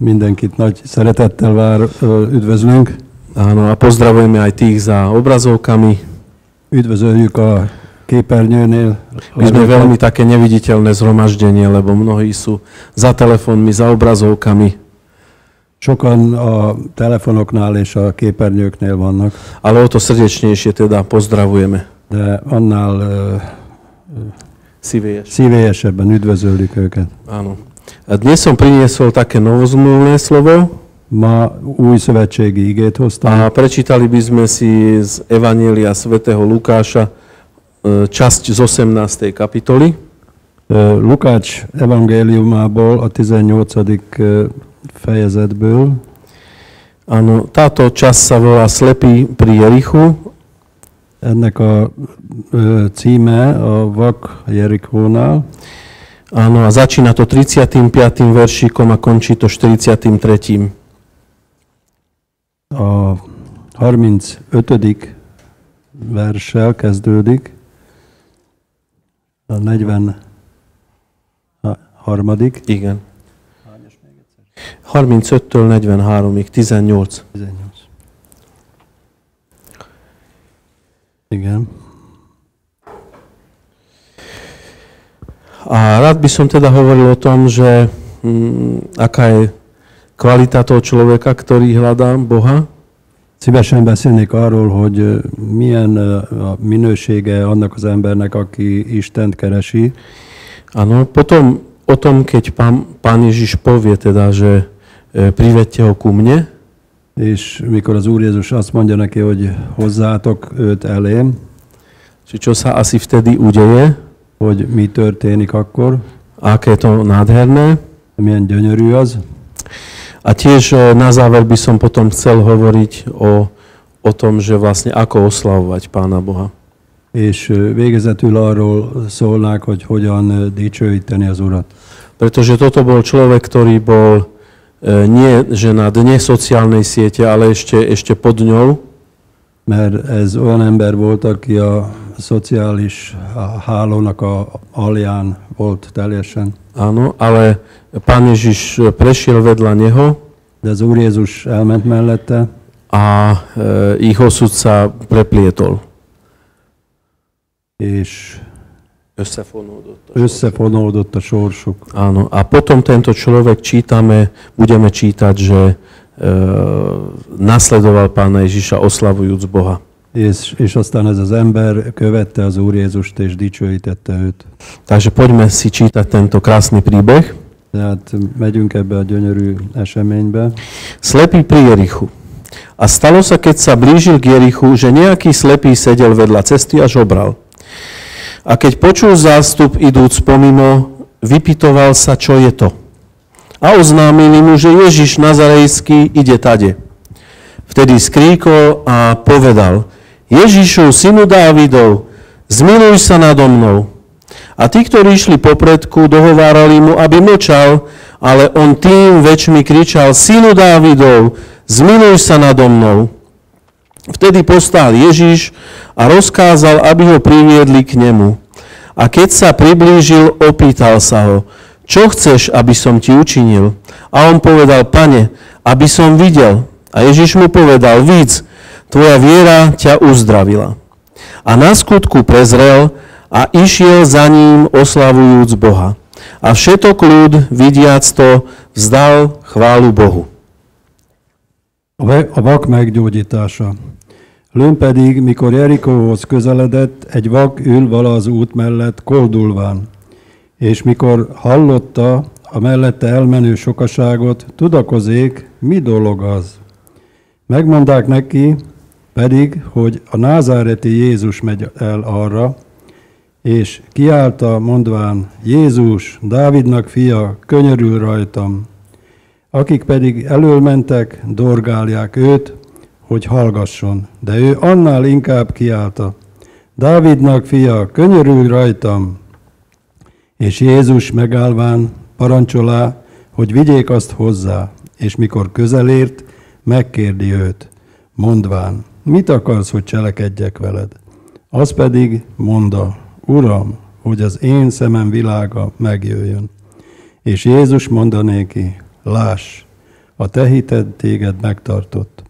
Mindenkit nagy szeretettel vár, üdvözlünk. Áno, a pozdravujeme aj tých za obrazovkami. Üdvözöljük a képernyőnél. My sme veľmi také neviditeľné zhromaždenie, lebo mnohí sú za telefónmi, za obrazovkami. Sokan a telefonoknál és a képernyőknél vannak, Ale o to srdečnejšie teda pozdravujeme. de annál Sivieš. szívélyesebben üdvözöljük őket. Áno. A dnes som priniesol také novozmluvné slovo Ma új hoztam, a prečítali by sme si z Evanielia svätého Lukáša e, časť z 18. kapitoly. Ö, Lukács evangéliumából, a 18. ö, fejezetből, Áno, táto časť sa volá Slepý pri Jerichu ennek a címe a vak Jerikónál, Áno, a začína to 35. veršíkom a končí to 43. a 35. verssel kezdődik, a 40 a harmadik, Igen. 35-től 43-ig, 18. 18. Igen. A rád by som teda hovoril o tom, že mm, aká je kvalita toho človeka, ktorý hľadá Boha. Szívesen beszélnék arról, hogy ö, milyen ö, a minősége annak az embernek, aki Istent keresi, Áno, potom o tom, keď pán, pán Ježiš povie teda, že e, privedte ho ku mne, és mikor az Úr Jézus azt mondja neki, hogy hozzátok őt elém, či čo sa asi vtedy udeje, hogy mi történik akkor, aké je to nádherné. milyen gyönyörű az, A tiež e, na záver by som potom chcel hovoriť o, o tom, že vlastne ako oslavovať Pána Boha. és ö, végezetül arról szólnák, hogy hogyan ö, dicsőíteni az Urat. Pretože toto bol človek, ktorý bol e, nie že na dne sociálnej siete, ale ešte, ešte pod ňou. Mert ez olyan ember volt, aki a szociális hálónak a alján volt teljesen. Áno, ale pán Ježiš prešiel vedľa neho De az Úr Jézus elment mellette, a e, ich osud sa preplietol. és Összefonódott. összefonódott a sorsuk. Áno, a potom tento človek čítame, budeme čítať, že e, nasledoval pána Ježiša oslavujúc Boha. És, és aztán ez az ember követte az Úr Jézust, és dicsőítette őt. Takže poďme si čítať tento krásny príbeh. Tehát megyünk ebbe a gyönyörű eseménybe. Slepý pri Jerichu. A stalo sa, keď sa blížil k Jerichu, že nejaký slepý sedel vedľa cesty a žobral. A keď počul zástup idúc pomimo, vypitoval sa, čo je to. A oznámili mu, že Ježiš Nazarejský ide tade. Vtedy skríkol a povedal, Ježišu, synu Dávidov, zmiluj sa nado mnou. A tí, ktorí išli popredku, dohovárali mu, aby mlčal, ale on tým väčšmi kričal, synu Dávidov, zmiluj sa nado mnou. Vtedy postál Ježiš a rozkázal, aby ho priviedli k nemu. A keď sa priblížil, opýtal sa ho, čo chceš, aby som ti učinil? A on povedal, pane, aby som videl. A Ježiš mu povedal, víc, tvoja viera ťa uzdravila. A na skutku prezrel a išiel za ním oslavujúc Boha. A všetok ľud, vidiac to, vzdal chválu Bohu. A vak meggyógyítása. Lőn pedig, mikor Jerikóhoz közeledett, egy vak ül vala az út mellett koldulván. És mikor hallotta a mellette elmenő sokaságot, tudakozék, mi dolog az. Megmondák neki pedig, hogy a názáreti Jézus megy el arra, és kiállta mondván, Jézus, Dávidnak fia, könyörül rajtam. Akik pedig elől mentek, dorgálják őt, hogy hallgasson. De ő annál inkább kiállta. Dávidnak fia, könyörülj rajtam! És Jézus megállván parancsolá, hogy vigyék azt hozzá, és mikor közelért, megkérdi őt, mondván, mit akarsz, hogy cselekedjek veled? Az pedig monda, Uram, hogy az én szemem világa megjöjjön. És Jézus mondanéki, láss, a te hited téged megtartott.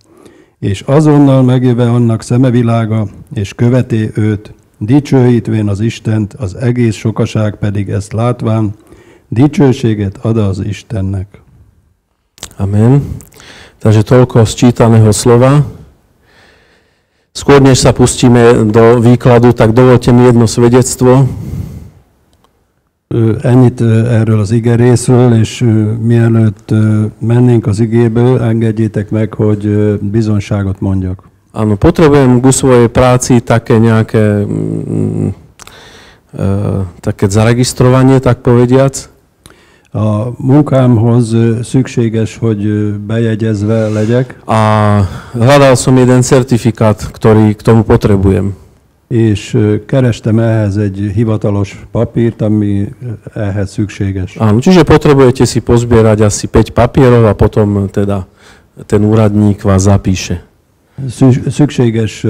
És azonnal megjöve annak szemevilága, és követé őt, dicsőítvén az Istent, az egész sokaság pedig ezt látván, dicsőséget ad az Istennek. Amen. Takže toľko z čítaného slova. Skôr než sa pustíme do výkladu, tak dovolte mi jedno svedectvo. Ennyit erről az ige részről, és ö, mielőtt ö, mennénk az igéből, engedjétek meg, hogy bizonságot mondjak. Áno, potrebujem ku svojej práci také nejaké, mm, e, také zaregistrovanie, tak povediac. A munkámhoz szükséges, hogy bejegyezve legyek, A hľadal som jeden certifikát, ktorý k tomu potrebujem. és kerestem ehhez egy hivatalos papírt, ami ehhez szükséges. Áno, čiže potrebujete si pozbierať asi 5 papierov a potom teda ten úradník vás zapíše. Szü- Szükséges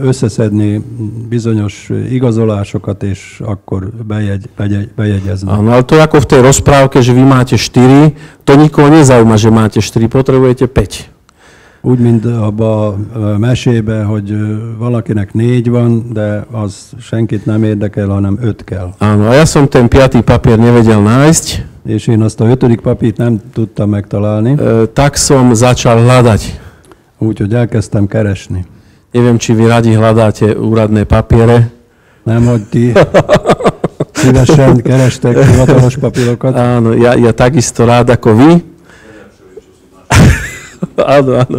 összeszedni bizonyos igazolásokat, és akkor bejegy, bejegy, bejegyezni. Áno, ale to ako v tej rozprávke, že vy máte 4, to nikoho nezaujíma, že máte 4, potrebujete 5. Úgy, mint abba a mesébe, hogy valakinek négy van, de az senkit nem érdekel, hanem öt kell. Áno, a ja som ten piatý papier nevedel nájsť, És én azt a ötödik papírt nem tudtam megtalálni, e, tak som začal hľadať. Úgyhogy elkezdtem keresni. Neviem, či vy radi hľadáte úradné papiere. Hogy ti szívesen kerestek hivatalos papírokat. Áno, ja, ja takisto rád ako vy. áno, áno.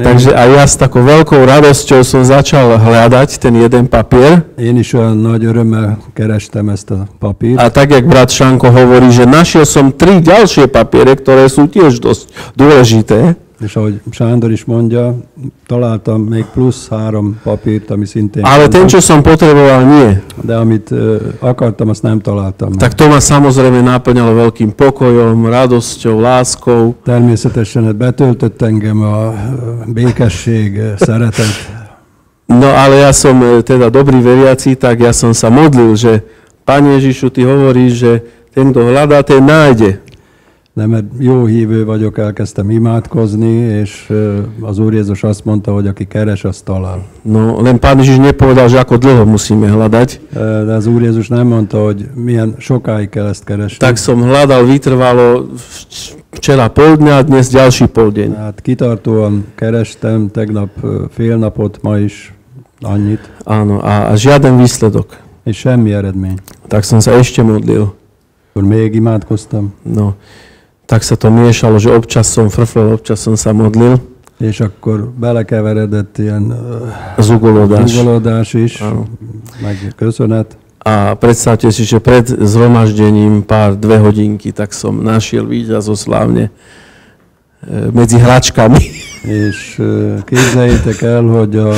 Takže aj ja s takou veľkou radosťou som začal hľadať ten jeden papier. Én is olyan nagy örömmel kerestem ezt a papírt, A tak, jak brat Šanko hovorí, že našiel som tri ďalšie papiere, ktoré sú tiež dosť dôležité. És ahogy Sándor is mondja, találtam még plusz három papírt, ami szintén Ale ten, čo som potreboval, nie. de amit ö, akartam, azt nem találtam. Tak to ma samozrejme naplňalo veľkým pokojom, radosťou, láskou. Természetesen betöltött engem a békesség, szeretet, No ale ja som teda dobrý veriaci, tak ja som sa modlil, že Pane Ježišu, Ty hovoríš, že ten, kto hľadá, ten nájde. De mert jó hívő vagyok, elkezdtem imádkozni, és az Úr Jézus azt mondta, hogy aki keres, az talál. No len Pán Ježiš nepovedal, že ako dlho musíme hľadať. De az Úr Jézus nem mondta, hogy milyen sokáig kell ezt keresni. Tak som hľadal vytrvalo včera pol dňa, dnes ďalší pol deň. Hát kitartóan kerestem, tegnap fél napot, ma is annyit, Áno, a, a žiaden výsledok. és semmi eredmény. Tak som sa ešte modlil. Még imádkoztam, No, tak sa to miešalo, že občas som frflel, občas som sa modlil. és akkor belekeveredett ilyen Zugolódás. zugolódás is, Áno. meg köszönet. A predstavte si, že pred zhromaždením pár dve hodinky, tak som našiel víťazoslávne e, medzi hračkami. És képzeljétek el, hogy a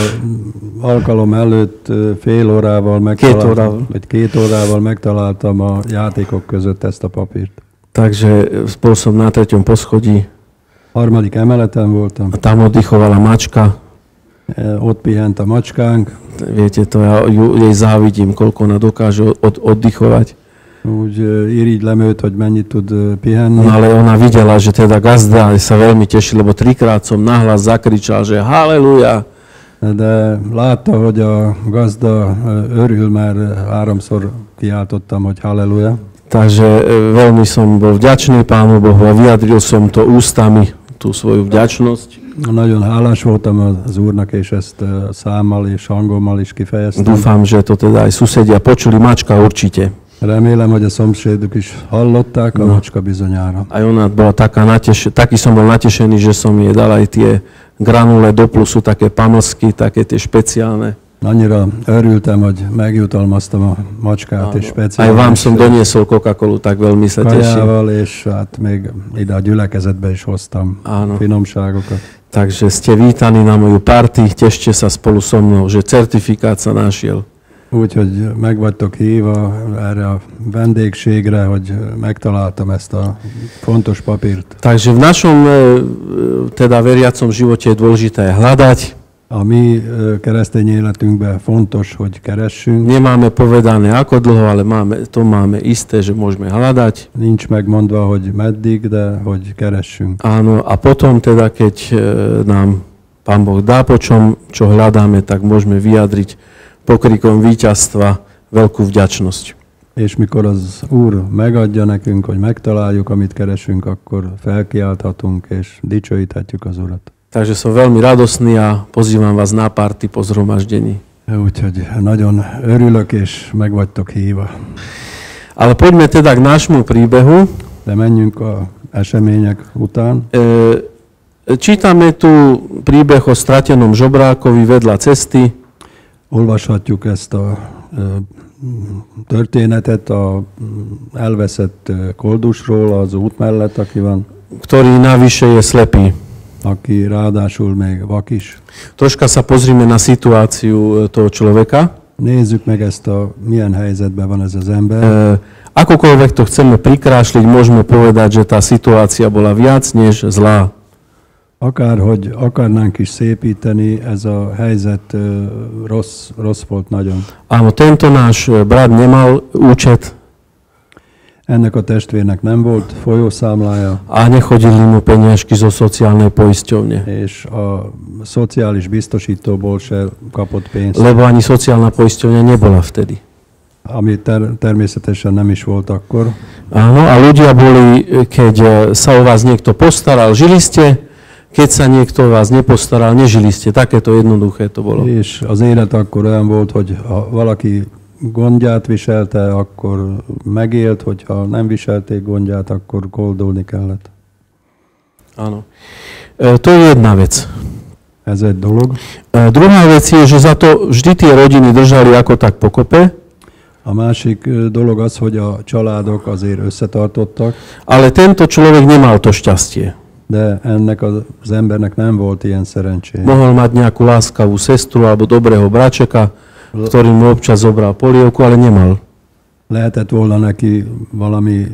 alkalom előtt fél órával megtaláltam, órával. vagy két órával megtaláltam a játékok között ezt a papírt. Takže bol som na treťom poschodí Harmadik emeleten voltam, a tam oddychovala mačka. e, ott pihent a macskánk, Viete, to ja ju, jej závidím, koľko ona dokáže od, oddychovať. úgy ö, irigylem őt, hogy mennyit tud ö, pihenni. No ale ona videla, že teda gazda sa veľmi teší, lebo trikrát som nahlas zakričal, že haleluja. De látta, hogy a gazda ö, örül, mert háromszor kiáltottam, hogy halleluja. Takže e, veľmi som bol vďačný Pánu Bohu a vyjadril som to ústami, tú svoju vďačnosť. Nagyon hálás voltam az Úrnak, és ezt ö, számmal és hangommal is kifejeztem. Dúfam, že to teda aj susedia počuli, mačka určite. Remélem, hogy a szomszédok is hallották, a No. macska bizonyára. Aj ona bola taká nateš- taký som bol natešený, že som jej dal aj tie granule do plusu, také pamlsky, také tie špeciálne. Annyira örültem, hogy megjutalmaztam a macskát, és Aj vám speciális som doniesol Coca-Colu, tak veľmi sa teším. és hát még ide a gyülekezetbe is hoztam Áno. finomságokat. Takže ste vítaní na moju party, tešte sa spolu so mnou, že certifikát sa našiel. Úgyhogy meg vagytok hívva erre a vendégségre, hogy megtaláltam ezt a fontos papírt. Takže v našom e, e, teda veriacom živote je dôležité hľadať, A mi keresztény életünkben fontos, hogy keressünk. Nemáme povedané ako dlho, ale máme, to máme isté, že môžeme hľadať. Nincs megmondva, hogy meddig, de hogy keressünk. Áno, a potom teda, keď nám Pán Boh dá po čom, čo hľadáme, tak môžeme vyjadriť pokrikom víťazstva veľkú vďačnosť. És mikor az Úr megadja nekünk, hogy megtaláljuk, amit keresünk, akkor felkiálthatunk és dicsőíthetjük az Urat. Takže som veľmi radosný a pozývam vás na party po zhromaždení. Úgyhogy nagyon örülök, és meg vagytok híva. Ale poďme teda k nášmu príbehu. De menjünk a események után. E, čítame tu príbeh o stratenom žobrákovi vedľa cesty. Olvashatjuk ezt a ö, történetet a elveszett ö, koldusról az út mellett, aki van, ktorý navyše je slepý. Aki ráadásul még vak is. Troška sa pozrime na situáciu e, toho človeka. Nézzük meg ezt a, milyen helyzetben van ez az E, ember. akokoľvek to chceme prikrášliť, môžeme povedať, že tá situácia bola viac než zlá. Akárhogy akarnánk is szépíteni, ez a helyzet ö, rossz, rossz volt nagyon. Áno, tento náš e, brat nemal účet Ennek a testvérnek nem volt folyószámlája, a nechodili mu peniažky zo sociálnej poisťovne. és a szociális biztosítóból se kapott pénzt, Lebo ani sociálna poisťovňa nebola vtedy. ami ter- természetesen nem is volt akkor. Áno, a ľudia boli, keď e, sa o vás niekto postaral, žili ste, keď sa niekto vás nepostaral, nežili ste. Takéto jednoduché to bolo. És az élet akkor olyan volt, hogy ha valaki gondját viselte, akkor megélt, hogyha nem viselték gondját, akkor koldulni kellett. Áno. E, to je jedna vec. Ez egy dolog. E, druhá vec je, že za to vždy tie rodiny držali ako tak pokope, A másik dolog az, hogy a családok azért összetartottak, ale tento človek nemal to šťastie. de ennek az embernek nem volt ilyen szerencséje. Mohol mať nejakú láskavú sestru alebo dobrého bračeka, ktorý mu občas zobral polievku, ale nemal. Lehetett volna neki valami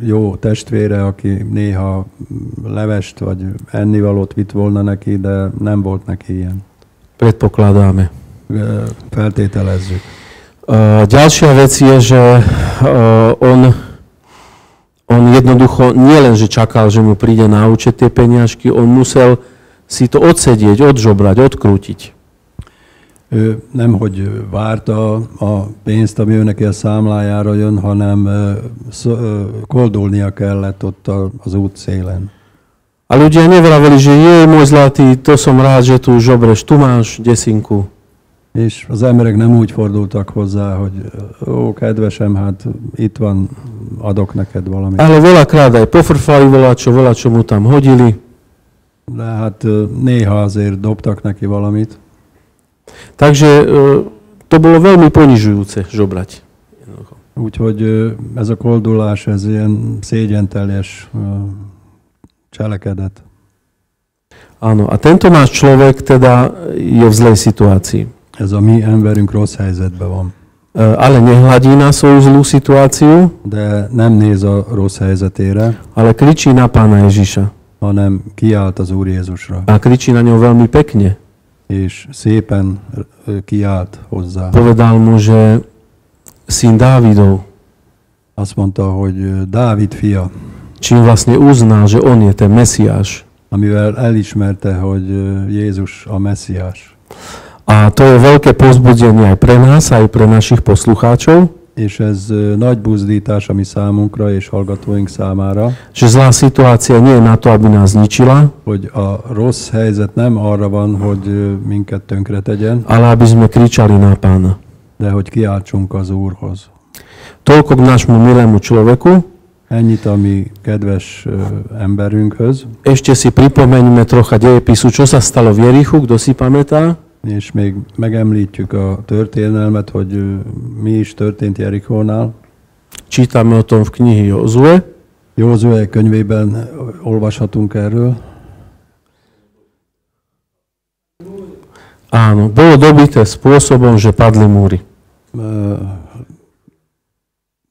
jó testvére, aki néha levest vagy ennivalót vitt volna neki, de nem volt neki ilyen. Predpokladáme. Feltételezzük. Uh, ďalšia vec je, že uh, on, on jednoducho nielen, že čakal, že mu príde na účet tie peniažky, on musel si to odsedieť, odžobrať, odkrútiť. Ő nem, hogy várta a pénzt, ami ő neki a számlájára jön, hanem koldulnia kellett ott az út szélen. A ľudia nevraveli, že je môj zlatý, to som rád, že tu žobreš, tu máš desinku. És az emberek nem úgy fordultak hozzá, hogy ó, kedvesem, hát itt van, adok neked valamit. Ale veľakrát aj pofrfali voľačo, voľačo mu tam hodili. De hát néha azért dobtak neki valamit. Takže e, to bolo veľmi ponižujúce žobrať. Úgyhogy ö, ez a koldulás, ez ilyen szégyenteljes ö, cselekedet. Áno, a tento náš človek teda je v zlej situácii. Ez a mi emberünk rossz helyzetben van. E, Ale nehľadí na svoju zlú situáciu, De nem néz a rossz helyzetére, ale kričí na pána Ježiša. hanem kiált az Úr Jézusra. A kričí na ňo veľmi pekne. És szépen kiált hozzá. Povedal mu, že syn Dávidov, Azt mondta, hogy Dávid fia, čím vlastne uznal, že on je ten Mesiáš. amivel elismerte, hogy Jézus a messziás. A to je veľké pozbudenie aj pre nás, aj pre našich poslucháčov, És ez nagy buzdítás a mi számunkra és hallgatóink számára, že zlá situácia nie je na to, aby nás zničila, hogy a rossz helyzet nem arra van, hogy minket tönkre tegyen, ale aby sme kričali na pána. de hogy kiáltsunk az Úrhoz. Toľko k nášmu milému človeku. Ennyit a mi kedves emberünkhöz, Ešte si pripomeňme trocha dejepisu, čo sa stalo v Jerichu, kto si pamätá? És még megemlítjük a történelmet, hogy mi is történt Jerikónál. Čítame o tom v knihy Jozue. Józsué könyvében olvashatunk erről. Áno, bolo dobité spôsobom, že padli múry.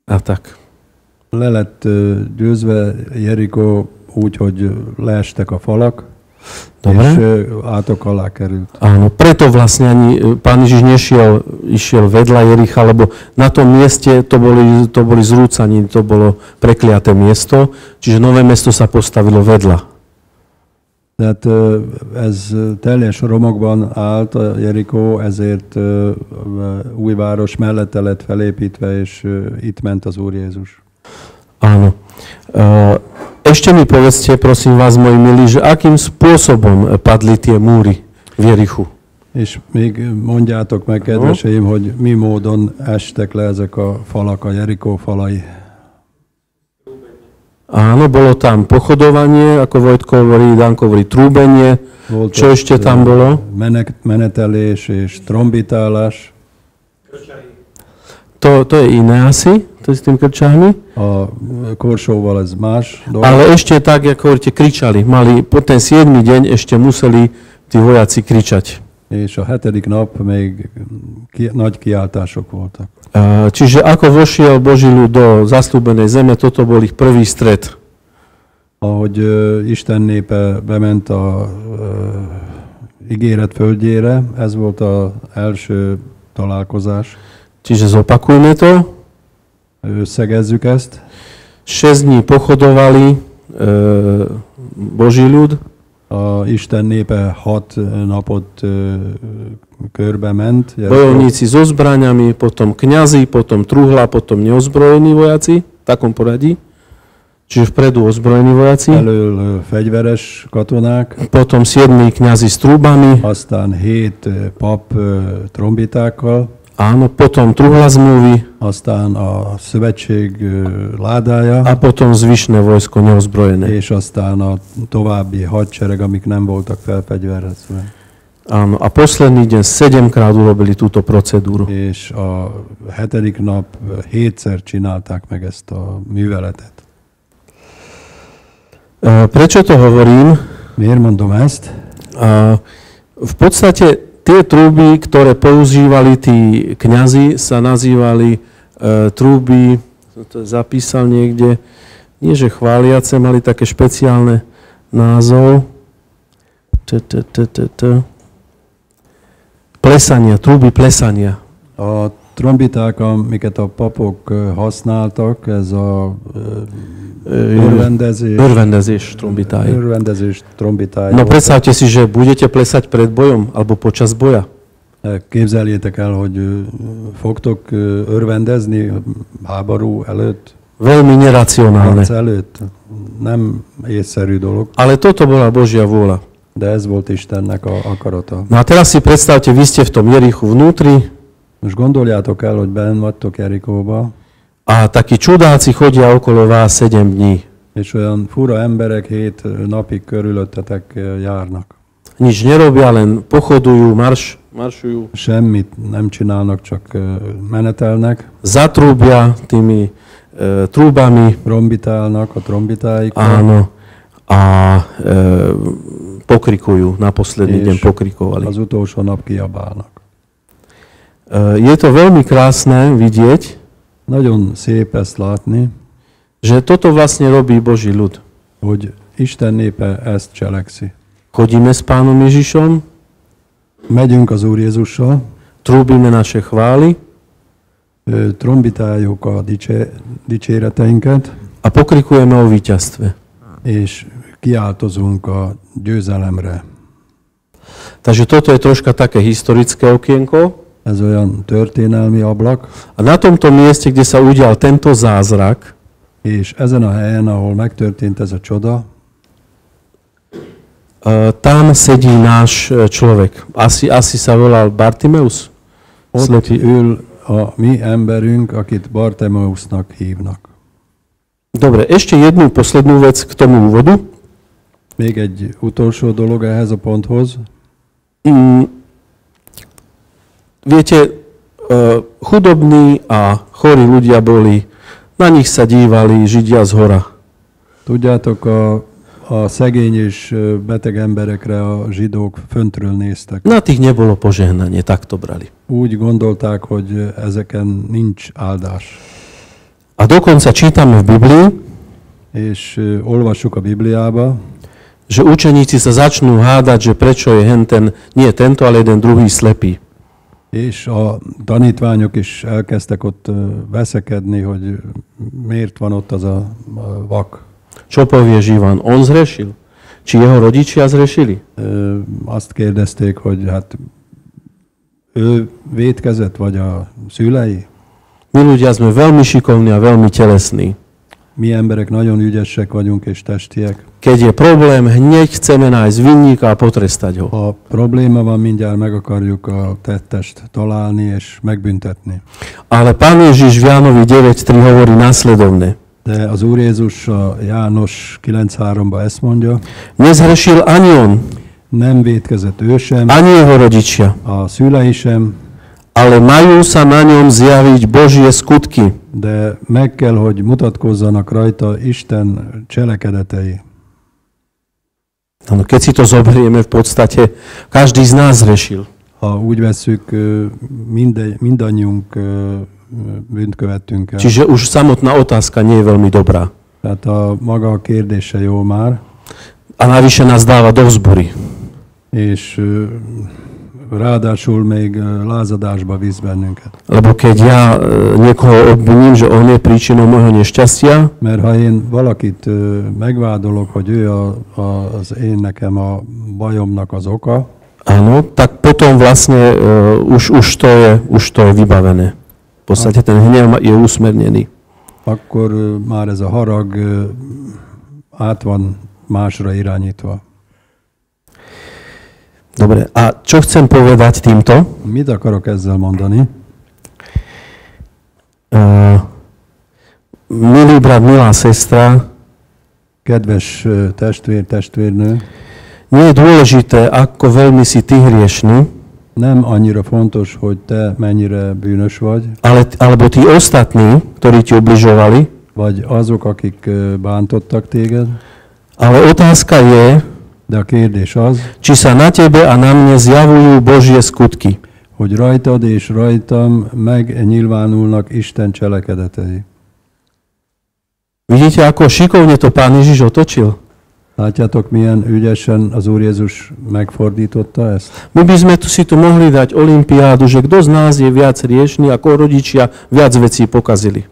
A tak. Le lett győzve Jerikó úgy, hogy leestek a falak, Dobre. átok alá került. Áno, preto vlastne ani e, pán Ježiš nešiel, išiel vedľa Jericha, lebo na tom mieste to boli, to boli zrúcani, to bolo prekliaté miesto, čiže nové mesto sa postavilo vedľa. Tehát ez ö, teljes romokban állt a Jerikó, ezért ö, ö, új város mellette lett felépítve, és itt ment az Úr Jézus. Áno. E, Ešte mi povedzte, prosím vás, moji milí, že akým spôsobom padli tie múry v Jerichu? És még mondjátok meg, kedveseim, hogy mi módon estek le ezek a falak, a Jerikó falai. Áno, bolo tam pochodovanie, ako Vojtko hovorí, Danko hovorí, trúbenie. Volt Čo ešte ö, tam bolo? Menek, menetelés és trombitálás. To, to je iné asi, to s tým krčami. A korsóval ez más dolog. Ale ešte tak, ako hovoríte, kričali. Mali, po ten 7. deň ešte museli tí vojaci kričať. És a hetedik nap még ki, nagy kiáltások voltak. E, Čiže ako vošiel Boží ľud do zaslúbenej zeme, toto bol ich prvý stred. Ahogy ö, Isten népe bement a ö, ígéret földjére, ez volt az első találkozás. Čiže zopakujme to. Összegezzük ezt. 6 dní pochodovali Boží ľud, A Isten népe hat napot körbe ment. bojovníci so zbraňami, potom kňazi, potom truhla, potom neozbrojení vojaci, v takom poradí. Čiže vpredu ozbrojení vojaci, Elől fegyveres katonák, potom 7 kňazi s trúbami, aztán hét pap trombitákkal, áno, potom truhla zmluvy aztán a szövetség ö, ládája, a potom zvyšné vojsko neozbrojené. és aztán a további hadsereg, amik nem voltak felfegyverezve. Áno, a posledný deň sedemkrát urobili túto procedúru. És a hetedik nap ö, hétszer csinálták meg ezt a műveletet. E, Prečo to hovorím? Miért mondom ezt? A v podstate tie trúby, ktoré používali tí kňazi, sa nazývali e, trúby, to zapísal niekde, nie že chváliace, mali také špeciálne názov. Plesania, trúby plesania. Trombiták, amiket a papok használtak, ez a örvendezés, Örvendezés trombitáj. örvendezés trombitája. No predstavte si, že budete plesať pred bojom alebo počas boja. Képzeljétek el, hogy fogtok örvendezni háború előtt, Veľmi neracionálne. előtt. Nem észszerű dolog, Ale toto bola Božia vôľa. de ez volt Istennek a akarata. No a teraz si predstavte, vy ste v tom Jerichu vnútri Most gondoljátok el, hogy benn vagytok Jerikóba, a takí čudáci chodia okolo vás 7 dní. és olyan fura emberek hét napig körülöttetek járnak. Nič nerobia, len pochodujú, marš, maršujú, Semmit nem csinálnak, csak menetelnek, zatrúbia tými e, trúbami, trombitálnak a trombitáikkal, áno, a e, pokrikujú. Na posledný deň pokrikovali. az utolsó nap kiabálnak. E, je to veľmi krásne vidieť, Nagyon szép ezt látni, že toto vlastne robí Boží ľud. hogy Isten népe ezt cselekszi. Chodíme s pánom Ježišom, Megyünk az Úr Jézussal, trúbime naše chvály ö, trombitáljuk a dicsé, dicséreteinket, a pokrikujeme o víťazstve. és kiáltozunk a győzelemre. Takže toto je troška také historické okienko. Ez olyan történelmi ablak, A na tomto mieste, kde sa udial tento zázrak, és ezen a helyen, ahol megtörtént ez a csoda, tam sedí náš človek. Asi, asi sa volal Bartimeus? ott Slepý. ül a mi emberünk, akit Bartemeusnak hívnak. Dobre, ešte jednu poslednú vec k tomu úvodu. Még egy utolsó dolog ehhez a ponthoz. Mm, viete, e, chudobní a chorí ľudia boli, na nich sa dívali Židia z hora. Tudjátok, a, a szegény és ö, beteg emberekre a zsidók föntről néztek. Na tých nebolo požehnanie, tak to brali. Úgy gondolták, hogy ezeken nincs áldás. A dokonca čítame v Biblii, És ö, olvassuk a Bibliába, že učeníci sa začnú hádať, že prečo je hen ten, nie tento, ale jeden druhý slepý. És a tanítványok is elkezdtek ott veszekedni, hogy miért van ott az a vak. Čo povieš Ivan? On zrešil? Či jeho rodičia zrešili? Azt kérdezték, hogy hát ő vétkezett, vagy a szülei? My ľudia sme veľmi šikovní a veľmi telesní. Mi emberek nagyon ügyesek vagyunk és testiek. Keď je problém, hneď chceme nájsť vinníka a potrestať ho. Ha probléma van, mindjárt meg akarjuk a tettest találni és megbüntetni. Ale Pán Ježiš v Jánovi 9.3 hovorí následovne. De az Úr Jézus a János 9.3-ba ezt mondja, Nezhrešil ani on, nem vétkezett ő sem, ani jeho rodičia, a szülei sem, ale majú sa na ňom zjaviť Božie skutky. de meg kell, hogy mutatkozzanak rajta Isten cselekedetei. Áno, keď si to zoberieme, v podstate každý z nás zrešil. Ha úgy vesszük, ö, minde, mindannyiunk ö, bűnt követtünk el. Čiže už samotná otázka nie je veľmi dobrá. Tehát a maga a kérdése jó már, A navyše nás dáva do vzbory. és ráadásul még ö, lázadásba visz bennünket. Lebo keď ja niekoho obviním, že on je príčinou môjho nešťastia, Mert ha én valakit megvádolok, hogy ő a, a, az én nekem a bajomnak az oka, áno, tak potom vlastne uh, už, už, to je, už to je vybavené. V podstate ten hnev je usmernený. akkor már ez a harag át van másra irányítva. Dobre, a čo chcem povedať týmto? Mit akarok ezzel mondani? Uh, milý brat, milá sestra, Kedves testvér, testvérnő, nie je dôležité, ako veľmi si ty hriešný, nem annyira fontos, hogy te mennyire bűnös vagy, ale, alebo tí ostatní, ktorí ti ubližovali, vagy azok, akik bántottak téged, ale otázka je, de a kérdés az, na tebe a na mne zjavujú Božie skutky. hogy rajtad és rajtam megnyilvánulnak Isten cselekedetei. Vidíte, ako šikovne to pán Ježiš otočil? Látjátok, milyen ügyesen az Úr Jézus megfordította ezt? My by sme tu si tu mohli dať olympiádu, že kto z nás je viac riešný, ako rodičia viac vecí pokazili.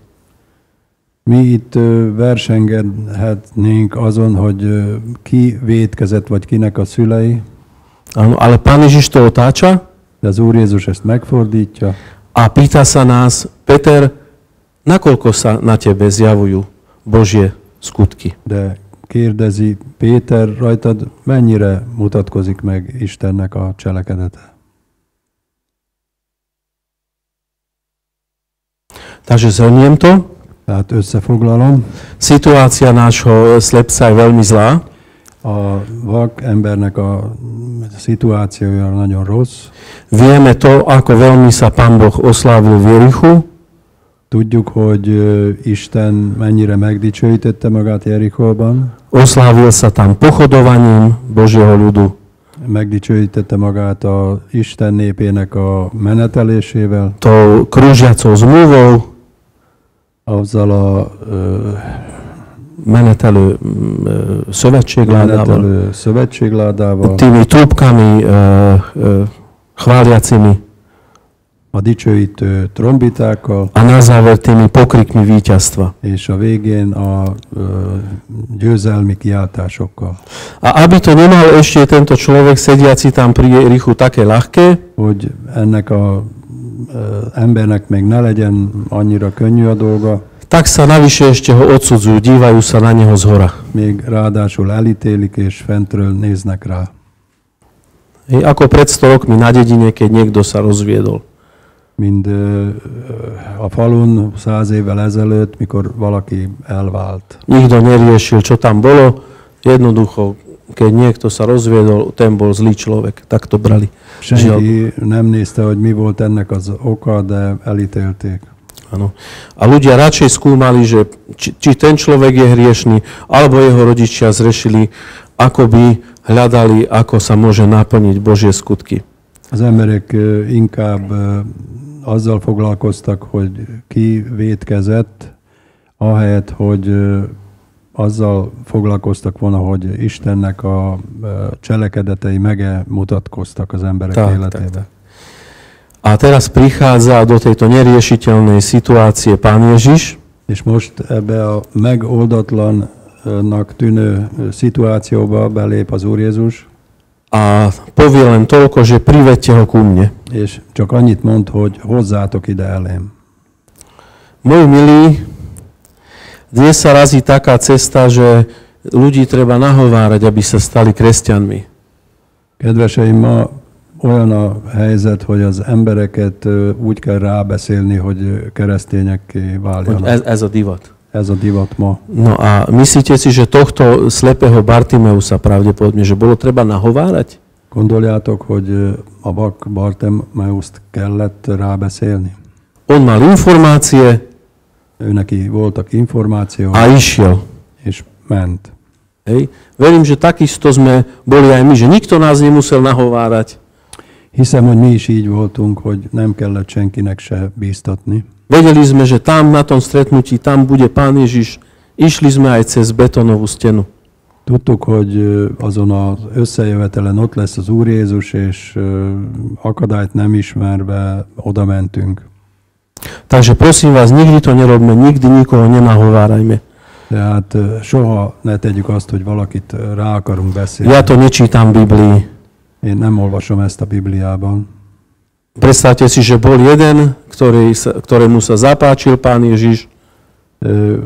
Mi itt ö, versengethetnénk azon, hogy ki vétkezett, vagy kinek a szülei, Áno, ale pán Ježiš to otáča de az Úr Jézus ezt megfordítja, a pýta sa nás, Peter, nakoľko sa na tebe zjavujú Božie skutky? de kérdezi Péter, rajtad mennyire mutatkozik meg Istennek a cselekedete? Takže zhrniem to. Tehát összefoglalom, Situácia nášho slepca je veľmi zlá. a vak embernek a szituációja nagyon rossz. Vieme to, ako veľmi sa pán Boh oslávil v Jerichu. Tudjuk, hogy Isten mennyire megdicsőítette magát Jerikóban, Oslávil sa tam pochodovaním Božieho ľudu. megdicsőítette magát a Isten népének a menetelésével, Tou krúžiacou zmluvou, azzal a ö, menetelő szövetségládával, menetelő szövetségládával, tými trúbkami e, e, chváliacimi a dicsőítő trombitákkal, a na záver tými pokrikmi víťazstva. és a végén a ö, győzelmi kiáltásokkal. A aby to nemal ešte tento človek sediaci tam pri Jerichu také ľahké, Hogy ennek a embernek még ne legyen annyira könnyű a dolga, tak sa navyše ešte ho odsudzujú, dívajú sa na neho z hora. még ráadásul elítélik és fentről néznek rá. Hej, ako pred 100 rokmi na dedine, keď niekto sa rozviedol. Mind a falun száz évvel ezelőtt, mikor valaki elvált. Nikto neriešil, čo tam bolo. Jednoducho, keď niekto sa rozviedol, ten bol zlý človek. Tak to brali. Senki nem nézte, hogy mi volt ennek az oka, de elítélték. Áno. A ľudia radšej skúmali, že či, či ten človek je hriešný, alebo jeho rodičia zrešili, ako by hľadali, ako sa môže naplniť Božie skutky. Az emberek ö, inkább ö, azzal foglalkoztak, hogy ki vétkezett, ahelyett, hogy ö, azzal foglalkoztak volna, hogy Istennek a cselekedetei mege mutatkoztak az emberek Tak, életébe. tak, A teraz prichádza do tejto neriešiteľnej situácie Pán Ježiš És most ebbe a megoldatlannak tűnő szituációba belép az Úr Jézus, a povie len toľko, že privedte ho ku mne. és csak annyit mond, hogy hozzátok ide elém. Moji milí, dnes sa razí taká cesta, že ľudí treba nahovárať, aby sa stali kresťanmi. Kedveseim, ma olyan a helyzet, hogy az embereket úgy kell rábeszélni, hogy keresztényekké váljanak. Ez, ez a divat. Ez a divat ma. No a myslíte si, že tohto slepého Bartimeusa pravdepodobne, že bolo treba nahovárať? Gondoljátok, hogy a vak Bartemeuszt kellett rábeszélni? On mal informácie Ő neki voltak információi, a išiel. és ment. Hej. Verím, že takisto sme boli aj my, že nikto nás nemusel nahovárať. Hiszem, hogy mi is így voltunk, hogy nem kellett senkinek se bíztatni. Vedeli sme, že tam na tom stretnutí, tam bude Pán Ježiš. Išli sme aj cez betónovú stenu. Tudtuk, hogy azon az összejövetelen ott lesz az Úr Jézus, és akadályt nem ismerve oda mentünk. Takže prosím vás, nikdy to nerobme, nikdy nikoho nenahovárajme. Tehát soha ne tegyük azt, hogy valakit rá akarunk beszélni. Ja to nečítam Biblii. Én nem olvasom ezt a Bibliában. Predstavte si, že bol jeden, ktorý ktorému sa zapáčil Pán Ježiš Ö,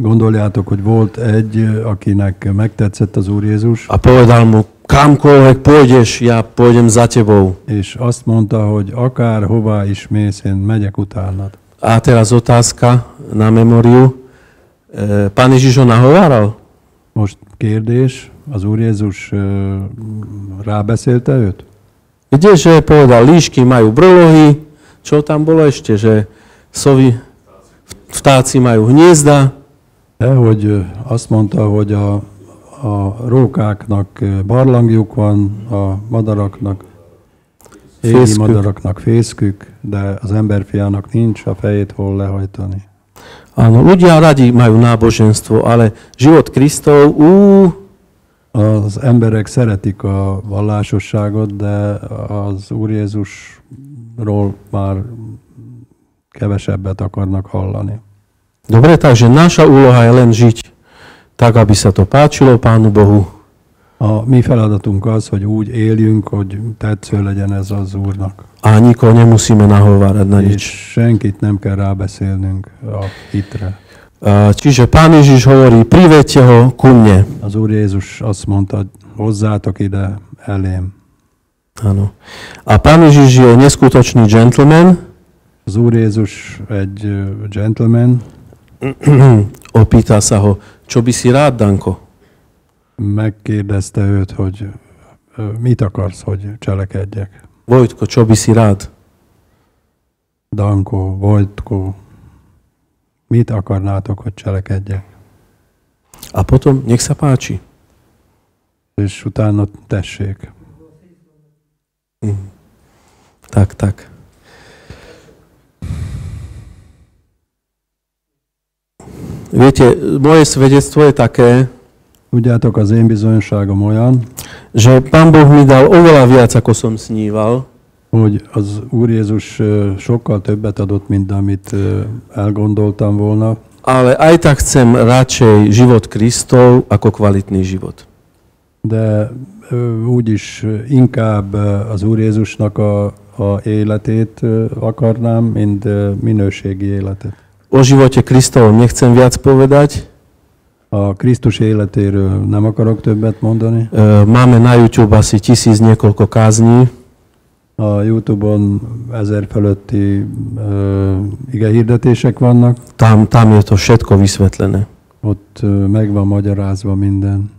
Gondoljátok, hogy volt egy, akinek megtetszett az Úr Jézus, a povedal mu, kamkoľvek pôjdeš, ja pôjdem za tebou. és azt mondta, hogy akár hová is mész, én megyek utánad. A teraz otázka na memóriu. E, Pán Ježiš ho nahováral? Most kérdés, az Úr Jézus ö, rábeszélte őt? Kdeže povedal, líšky majú brlohy, čo tam bolo ešte, že sovy, vtáci majú hniezda, De hogy ö, azt mondta, hogy a, a rókáknak barlangjuk van, a madaraknak, égi Fészkük. madaraknak fészkük, de az emberfiának nincs a fejét hol lehajtani. Áno, ľudia radi majú náboženstvo, ale život Kristov, ú, Az emberek szeretik a vallásosságot, de az Úr Jézusról már kevesebbet akarnak hallani. Dobre, takže naša úloha je len žiť tak, aby sa to páčilo Pánu Bohu. A mi feladatunk az, hogy úgy éljünk, hogy tetsző legyen ez az Úrnak. A nikoho nemusíme nahovárať na nič. senkit nem kell rábeszélnünk a hitre. Čiže Pán Ježiš hovorí, privedte ho ku mne. Az Úr Jézus azt mondta, hozzátok ide elém. Áno. A Pán Ježiš je neskutočný gentleman. Az Úr Jézus egy gentleman, Opýta sa ho, si rád, Danko? megkérdezte őt, hogy mit akarsz, hogy cselekedjek. Vojtko, si rád? Danko, Vojtko, mit akarnátok, hogy cselekedjek? A potom, nech sa páči. És utána tessék. Tak, tak. Viete, moje svedectvo je také, Tudjátok, az én bizonyosságom olyan, že Pán Boh mi dal oveľa viac, ako som sníval. hogy az Úr Jézus sokkal többet adott, mint amit elgondoltam volna, Ale aj tak chcem radšej život Kristov ako kvalitný život. de úgyis inkább az Úr Jézusnak a, a életét akarnám, mint minőségi életet. O živote Kristovom nechcem viac povedať. A Krisztus életéről nem akarok többet mondani. E, Máme na YouTube asi tisíc niekoľko kázní. A Youtube-on ezer fölötti ö, ige hirdetések vannak, Tam, tam je to všetko vysvetlené. ott ö, meg van magyarázva minden.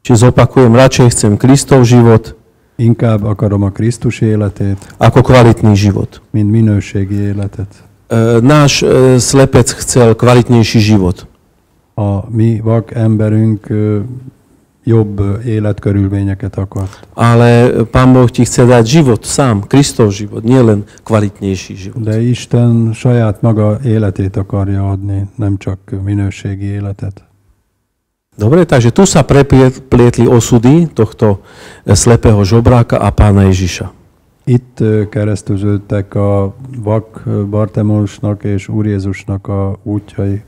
Čiže zopakujem, radšej chcem Kristov život Inkább akarom a Krisztus életét, ako kvalitný život. mint minőségi életet. E, Náš e, slepec chcel kvalitnejší život. A mi vak emberünk ö, jobb életkörülményeket akart. Ale Pán Boh ti chce dať život sám, Kristov život, nielen kvalitnejší život. De Isten saját maga életét akarja adni, nem csak minőségi életet. Dobre, takže tu sa preplietli osudy tohto e, slepého žobráka a pána Ježiša. Itt ö, keresztüződtek a vak ö, Bartemusnak és Úr Jézusnak a útjai,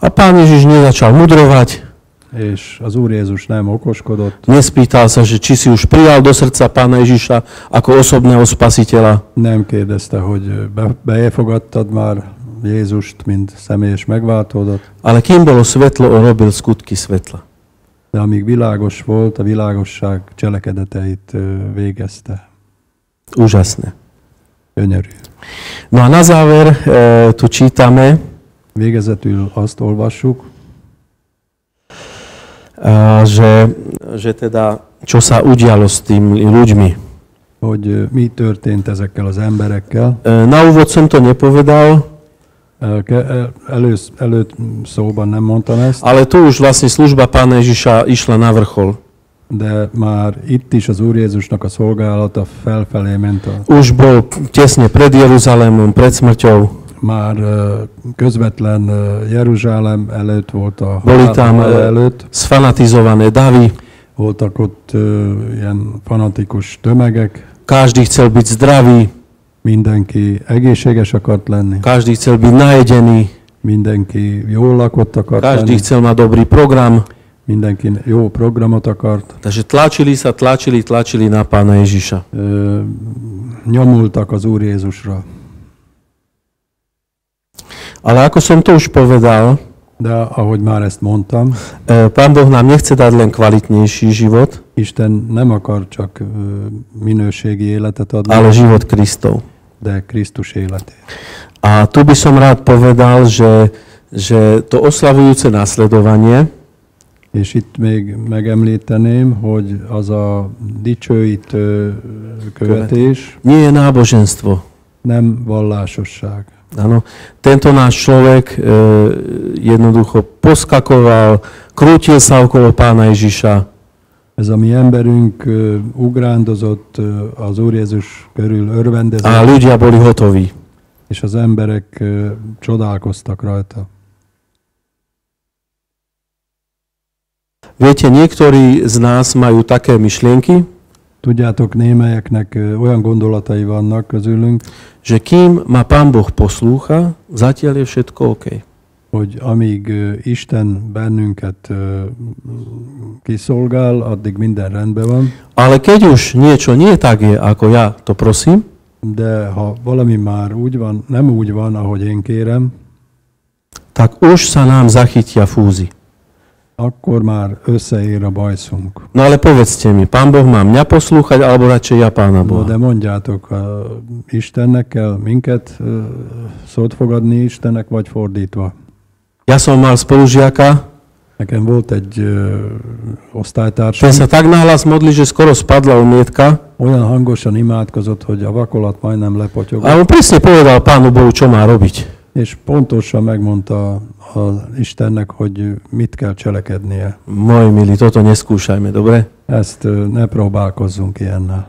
A pán Ježiš nezačal mudrovať, és az Úr Jézus nem okoskodott, nespýtal sa, že či si už prijal do srdca pána Ježiša ako osobného spasiteľa, nem kérdezte, hogy be, befogadtad már Jézust, mint személyes megváltódat, ale kým bolo svetlo, on robil skutky svetla. de amíg világos volt, a világosság cselekedeteit végezte. Úžasné. Gyönyörű. No a na záver e, tu čítame, Végezetül azt olvassuk, a, že, že teda, čo sa udialo s tými ľuďmi. hogy ö, mi történt ezekkel az emberekkel. E, na úvod som to nepovedal, Elősz, előtt szóban nem mondtam ezt, ale tu už vlastne služba pána Ježiša išla na vrchol. De már itt is az Úr Jézusnak a szolgálata felfelé ment. A, Už bol tesne pred Jeruzalémom, pred smrťou. már közvetlen Jeruzsálem előtt volt a Boli tam előtt, sfanatizované davy, voltak ott ilyen fanatikus tömegek, každý chcel byť zdravý, mindenki egészséges akart lenni, každý chcel byť najedený, mindenki jól lakott akart každý lenni, chcel mať dobrý program. Mindenki jó programot akart, Takže tlačili sa, tlačili, tlačili na pána Ježiša. nyomultak az Úr Jézusra. Ale ako som to už povedal, De ahogy már ezt mondtam, e, pán Boh nám nechce dať len kvalitnejší život, Isten nem akar csak minőségi életet adni, ale život Kristov. de Krisztus életét. A tu by som rád povedal, že, že to oslavujúce následovanie És itt még megemlíteném, hogy az a dicsőítő követés nie je náboženstvo. nem vallásosság. Áno, tento náš človek e, jednoducho poskakoval, krútil sa okolo pána Ježiša, Ez a mi emberünk ö, ugrándozott ö, az Úr Jézus körül a örvendezett, ľudia boli hotoví. és az emberek ö, csodálkoztak rajta. Viete, niektorí z nás majú také myšlienky, Tudjátok, némelyeknek olyan gondolatai vannak közülünk, že kým ma pán Boh poslúcha, zatiaľ je všetko OK. hogy amíg Isten bennünket kiszolgál, addig minden rendben van, Ale keď už niečo nie tak je, ako ja to prosím, de ha valami már úgy van, nem úgy van, ahogy én kérem, tak už sa nám zachytia fúzy. Akkor már összeér a bajszunk. No ale povedzte mi, pán Boh má mňa poslúchať, alebo radšej ja pána No, de Boha? mondjátok, a Istennek kell minket ö, szót fogadni Istennek, vagy fordítva. Ja som mal spolužiaka, Nekem volt egy ö, ten osztálytársam, sa tak nahlas modli, že skoro spadla omietka olyan hangosan imádkozott, hogy a vakolat majdnem a lepotyogott, on presne povedal pánu Bohu, čo má robiť. És pontosan megmondta az Istennek, hogy mit kell cselekednie. Môj milý, toto neskúšajme, dobre? Ezt ne próbálkozzunk ilyennel.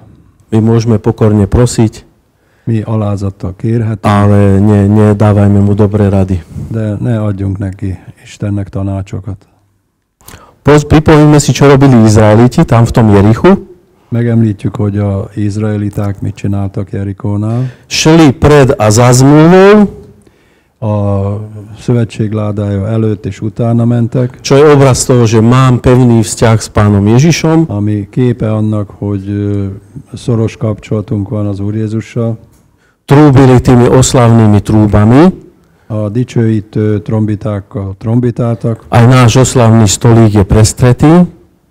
My môžeme pokorne prosiť, Mi alázattal kérhetünk, ale ne, nedávajme mu dobré rady. de ne adjunk neki Istennek tanácsokat. Pripomíme si, čo robili Izraeliti tam v tom Jerichu. Megemlítjük, hogy a izraeliták mit csináltak Jerikónál. Šli pred a za zmluvou, A szövetség ládája előtt és utána mentek, čo je obraz toho, že mám pevný vzťah s pánom Ježišom. ami képe annak, hogy szoros kapcsolatunk van az Úr Jézussal. Trúbili tými oslavnými trúbami. A dicsőítő trombitákkal trombitáltak, Aj náš oslavný stolík je prestretý.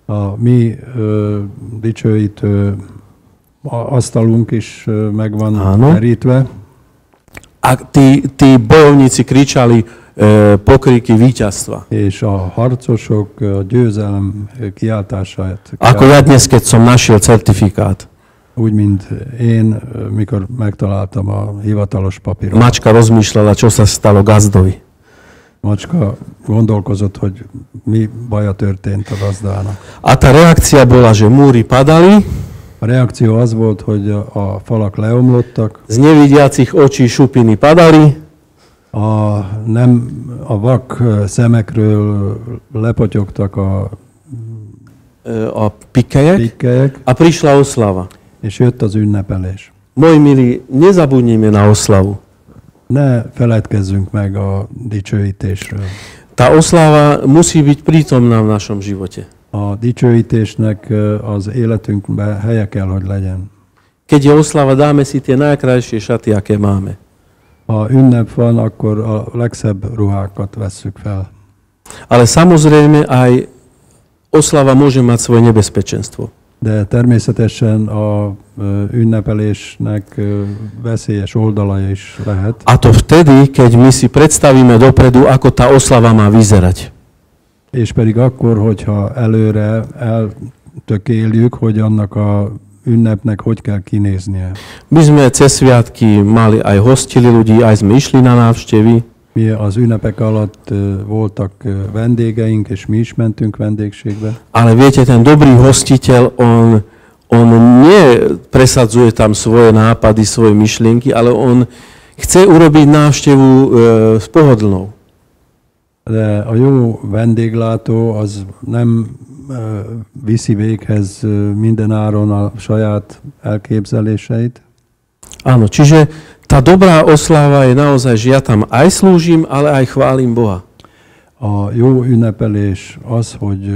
a mi ö, dicsőítő asztalunk is ö, meg van Áno. terítve, A tí, tí bojovníci kričali e, pokriky víťazstva. és a harcosok a győzelem kiáltását, Ako ja dnes, keď som našiel certifikát. úgy, mint én, mikor megtaláltam a hivatalos papírokat. Mačka rozmýšľala, čo sa stalo gazdovi. Macska gondolkozott, hogy mi baja történt a gazdának. A tá reakcia bola, že múry padali, A reakció az volt, hogy a, falak leomlottak, z nevidiacich očí šupiny padali, a nem, a vak szemekről lepotyogtak a a pikelyek pikkelyek, a prišla oslava. és jött az ünnepelés. Moji milí, nezabudnime na oslavu. Ne feledkezzünk meg a dicsőítésről. Tá oslava musí byť prítomná v našom živote. A dicsőítésnek az életünkben helye kell, hogy legyen. Keď je oslava, dáme si tie najkrajšie šaty, aké máme. Ha ünnep van, akkor a legszebb ruhákat vesszük fel. Ale samozrejme aj oslava môže mať svoje nebezpečenstvo. De természetesen a ünnepelésnek veszélyes oldala is lehet. A to vtedy, keď my si predstavíme dopredu, ako tá oslava má vyzerať. És pedig akkor, hogyha előre eltökéljük, hogy annak a ünnepnek hogy kell kinéznie. My sme cez sviatky mali aj hostili ľudí, aj sme išli na návštevy. Mi az ünnepek alatt voltak vendégeink, és mi is mentünk vendégségbe. Ale viete, ten dobrý hostiteľ, on, on nie presadzuje tam svoje nápady, svoje myšlienky, ale on chce urobiť návštevu e, s pohodlnou. De a jó vendéglátó az nem viszi véghez ö, minden áron a saját elképzeléseit, Áno, čiže tá dobrá osláva je naozaj, že ja tam aj slúžim, ale aj chválim Boha. A jó ünnepelés az, hogy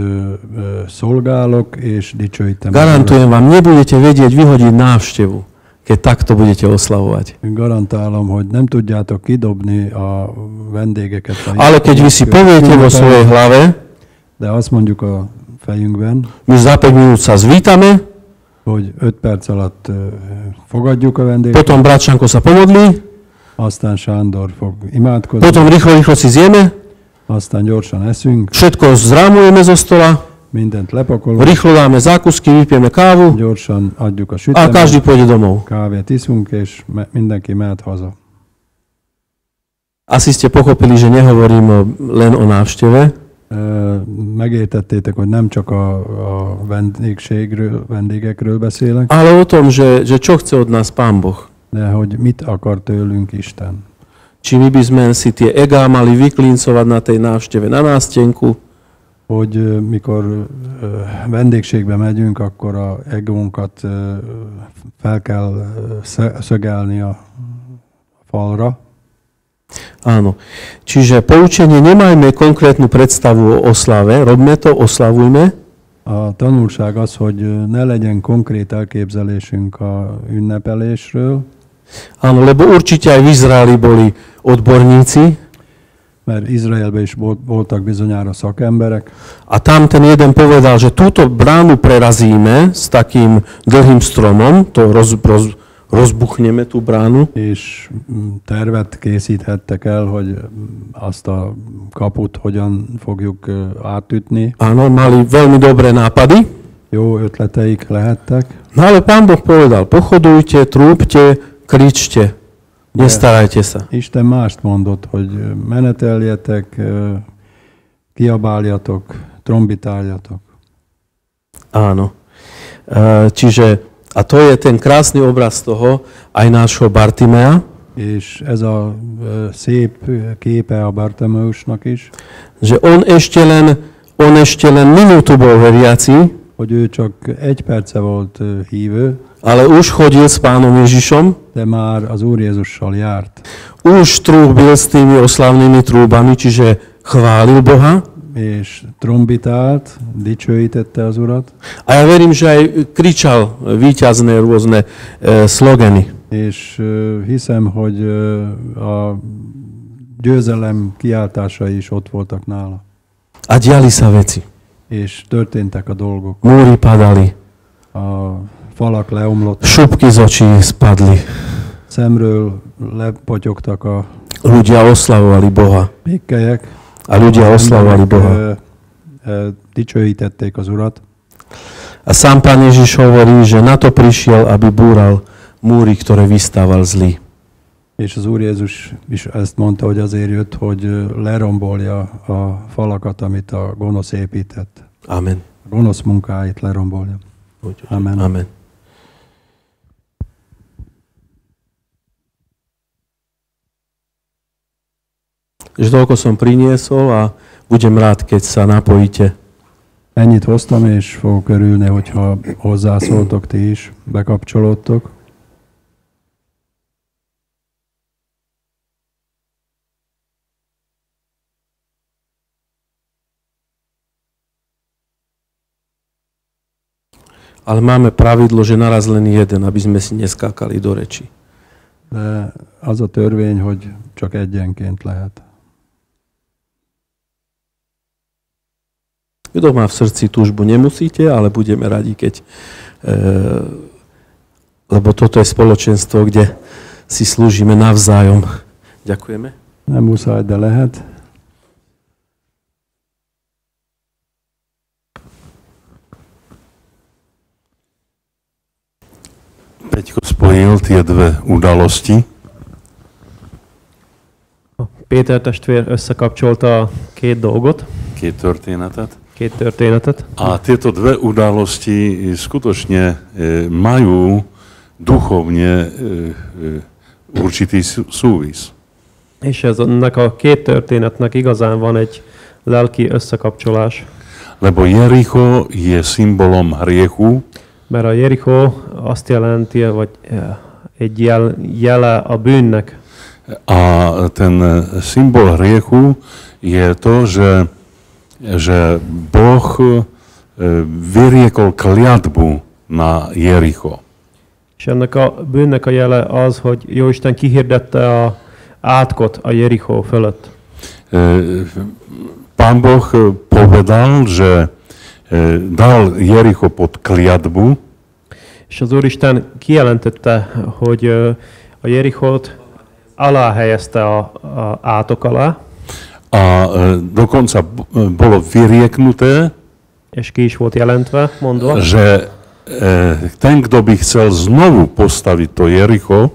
szolgálok és dicsőítem. Garantujem vám, nebudete vedieť vyhodiť návštevu, keď takto budete oslavovať. Garantálom, hogy nem tudjátok kidobni a vendégeket. A Ale keď vy si poviete vo svojej hlave, De azt mondjuk a fejünkben, my za 5 minút sa zvítame, hogy 5 perc alatt fogadjuk a vendéget, potom bratčanko sa pomodlí, aztán Sándor fog imádkozni, potom rýchlo, rýchlo si zjeme, aztán gyorsan eszünk, všetko zrámujeme zo stola, mindent lepakolunk, rýchlo dáme zákusky, vypijeme kávu gyorsan adjuk a a každý süteményt, pôjde domov. kávét iszunk, és me- mindenki mehet haza. Asi ste pochopili, že nehovorím len o návšteve, Megértettétek, hogy nem csak a, a vendégségről, vendégekről beszélek, ale o tom, že, že čo chce od nás Pán Boh. de hogy mit akar tőlünk Isten. Či my by sme si tie egá mali vyklincovať na tej návšteve na nástenku, Hogy mikor vendégségbe megyünk, akkor a egónkat fel kell szögelni a falra, Áno. Čiže poučenie, nemajme konkrétnu predstavu o oslave, robme to, oslavujme, A tanulság az, hogy ne legyen konkrét elképzelésünk a ünnepelésről, áno, lebo určite aj v Izraeli boli odborníci mert Izraelben is volt- voltak bizonyára szakemberek, a tam ten jeden povedal, že túto bránu prerazíme s takým dlhým stromom, to roz, roz, rozbuchneme tú bránu és mm, tervet készíthettek el, hogy mm, azt a kaput hogyan fogjuk átütni. Áno, mali veľmi dobré nápady. Jó ötleteik lehettek, No ale pán Boh povedal, pochodujte, trúbte, kričte, nestarajte sa. Isten mást mondott, hogy meneteljetek, kiabáljatok, trombitáljatok. Áno. Čiže, a to je ten krásny obraz toho, aj nášho Bartimea, És ez a szép képe a Bartemeusnak is, že on ešte len, on ešte len minútu bol veriaci, hogy ő csak egy perce volt hívő, ale už chodil s pánom Ježišom, de már az Úr Jézussal járt, už trúbil s tými oslavnými trúbami, čiže chválil Boha. és trombitált, dicsőítette az Urat, A ja verím, že aj kričal výťazné rôzne e, slogany. és ö, hiszem, hogy ö, a győzelem kiáltásai is ott voltak nála, A diali sa veci. És történtek a dolgok. Múry padali, A falak leomlottak, šupky z očí spadli. szemről lepotyogtak a Ľudia oslavovali Boha. pikkelyek, A ľudia oslavovali Boha. dicsőítették az Urat, A sám pán Ježiš hovorí, že na to prišiel, aby búral múry, ktoré vystával zlý. És az Úr Jézus is ezt mondta, hogy azért jött, hogy lerombolja a falakat, amit a gonosz épített. Amen. A gonosz munkáit lerombolja. Amen. Amen. Takže toľko som priniesol a budem rád, keď sa napojíte. Ennyit hoztam, és fogok örülni, hogyha hozzászóltok ti is, bekapcsolódtok. Ale máme pravidlo, že naraz len jeden, aby sme si neskákali do reči. De az a törvény, hogy csak egyenként lehet. Kto má v srdci túžbu, nemusíte, ale budeme radi, keď... E, lebo toto je spoločenstvo, kde si slúžime navzájom. Ďakujeme. Nem muszáj, de lehet. Peťko spojil tie dve udalosti. Péter testvér összekapcsolta a két dolgot, Két történetet. két történetet, A tieto dve udalosti skutočne e, majú duchovne e, e, určitý sú- súvis. és ez ennek a két történetnek igazán van egy lelki összekapcsolás, Lebo Jericho je symbolom hriechu mert a Jericho azt jelenti, vagy eh, egy jel, jele a bűnnek, a ten symbol hriechu je to, že, že Boh e, vyriekol kliatbu na Jericho. és ennek a bűnnek a jele az, hogy Jóisten kihirdette a átkot a Jericho fölött. Pán Boh povedal, že dal Jericho pod kliatbu. És az Úristen kijelentette, hogy ö, a Jerichót alá helyezte a, a átok alá, a e, dokonca bolo vyrieknuté, és ki is volt jelentve, mondva, že ten, kto by chcel znovu postaviť to Jericho,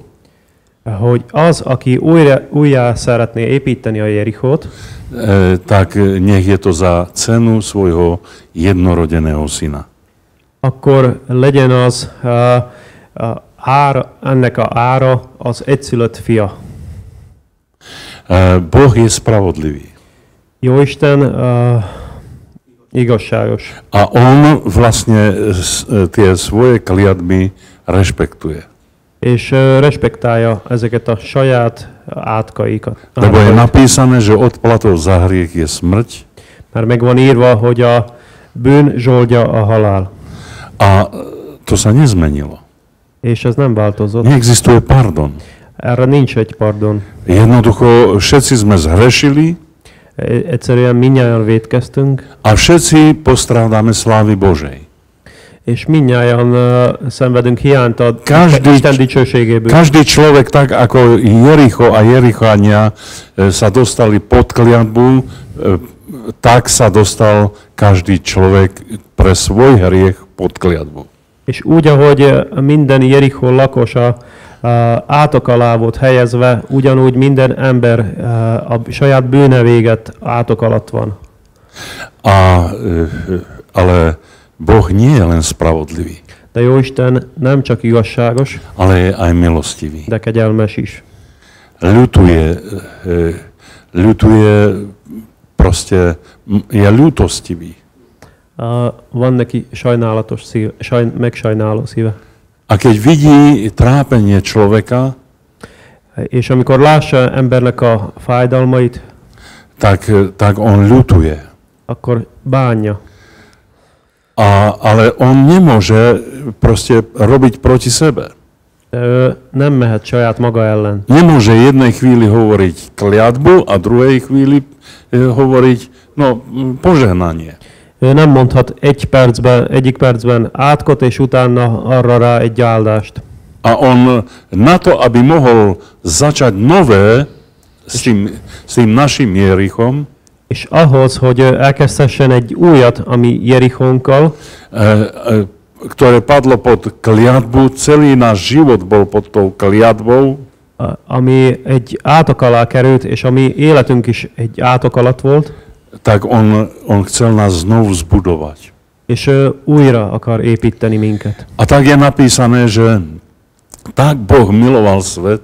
hogy az, aki újra, újjá szeretné építeni a Jerichót, e, tak nech je to za cenu svojho jednorodeného syna. akkor legyen az uh, uh, ára, ennek a ára az egyszülött fia. E, Boh je spravodlivý. Jóisten uh, igazságos. A on vlastne e, tie svoje kliatby rešpektuje. És respektálja ezeket a saját átkaikat. Lebo je napísané, že odplatou za hriech je smrť Mert meg van írva, hogy a bűn zsoldja a halál. a to sa nezmenilo. És ez nem változott. Neexistuje pardon. Erre nincs egy pardon. Jednoducho všetci sme zhrešili E- Egyszerűen minnyáján védkeztünk, a všetci postrádame slávy Božej. És minnyáján szenvedünk hiányt a Každý- Isten dicsőségéből. Každý človek, tak ako Jericho a Jerichania sa dostali pod kliatbu, tak sa dostal každý človek pre svoj hriech pod kliatbu. És úgy, ahogy minden Jericho lakosa átok alá volt helyezve, ugyanúgy minden ember a saját bűne véget átok alatt van. A, ale Boh nie je len spravodlivý, De Jóisten nem csak igazságos, ale je aj milostivý. de kegyelmes is. Ľutuje, e, ľutuje proste, je ľútostivý. Uh, van neki sajnálatos szíve, saj, megsajnáló szíve. A keď vidí trápenie človeka, És amikor lássa embernek a fájdalmait, tak, tak on ľutuje. akkor bánja. A, ale on nemôže proste robiť proti sebe. Ő nem mehet saját maga ellen. Nemôže jednej chvíli hovoriť kliatbu a druhej chvíli e, hovoriť no, požehnanie. Ő nem mondhat egy percben, egyik percben átkot, és utána arra rá egy áldást. A on na to, aby mohol začať nové s tým, s tým našim Jerichom, És ahhoz, hogy elkezdhessen egy újat, ami Jerichónkkal, ktoré padlo pod kliatbu, celý náš život bol pod tou kliatbou, ami egy átok alá került, és ami életünk is egy átok alatt volt, tak on, on chcel nás znovu zbudovať. és ő újra akar építeni minket. A tak je napísané, že tak Boh miloval svet,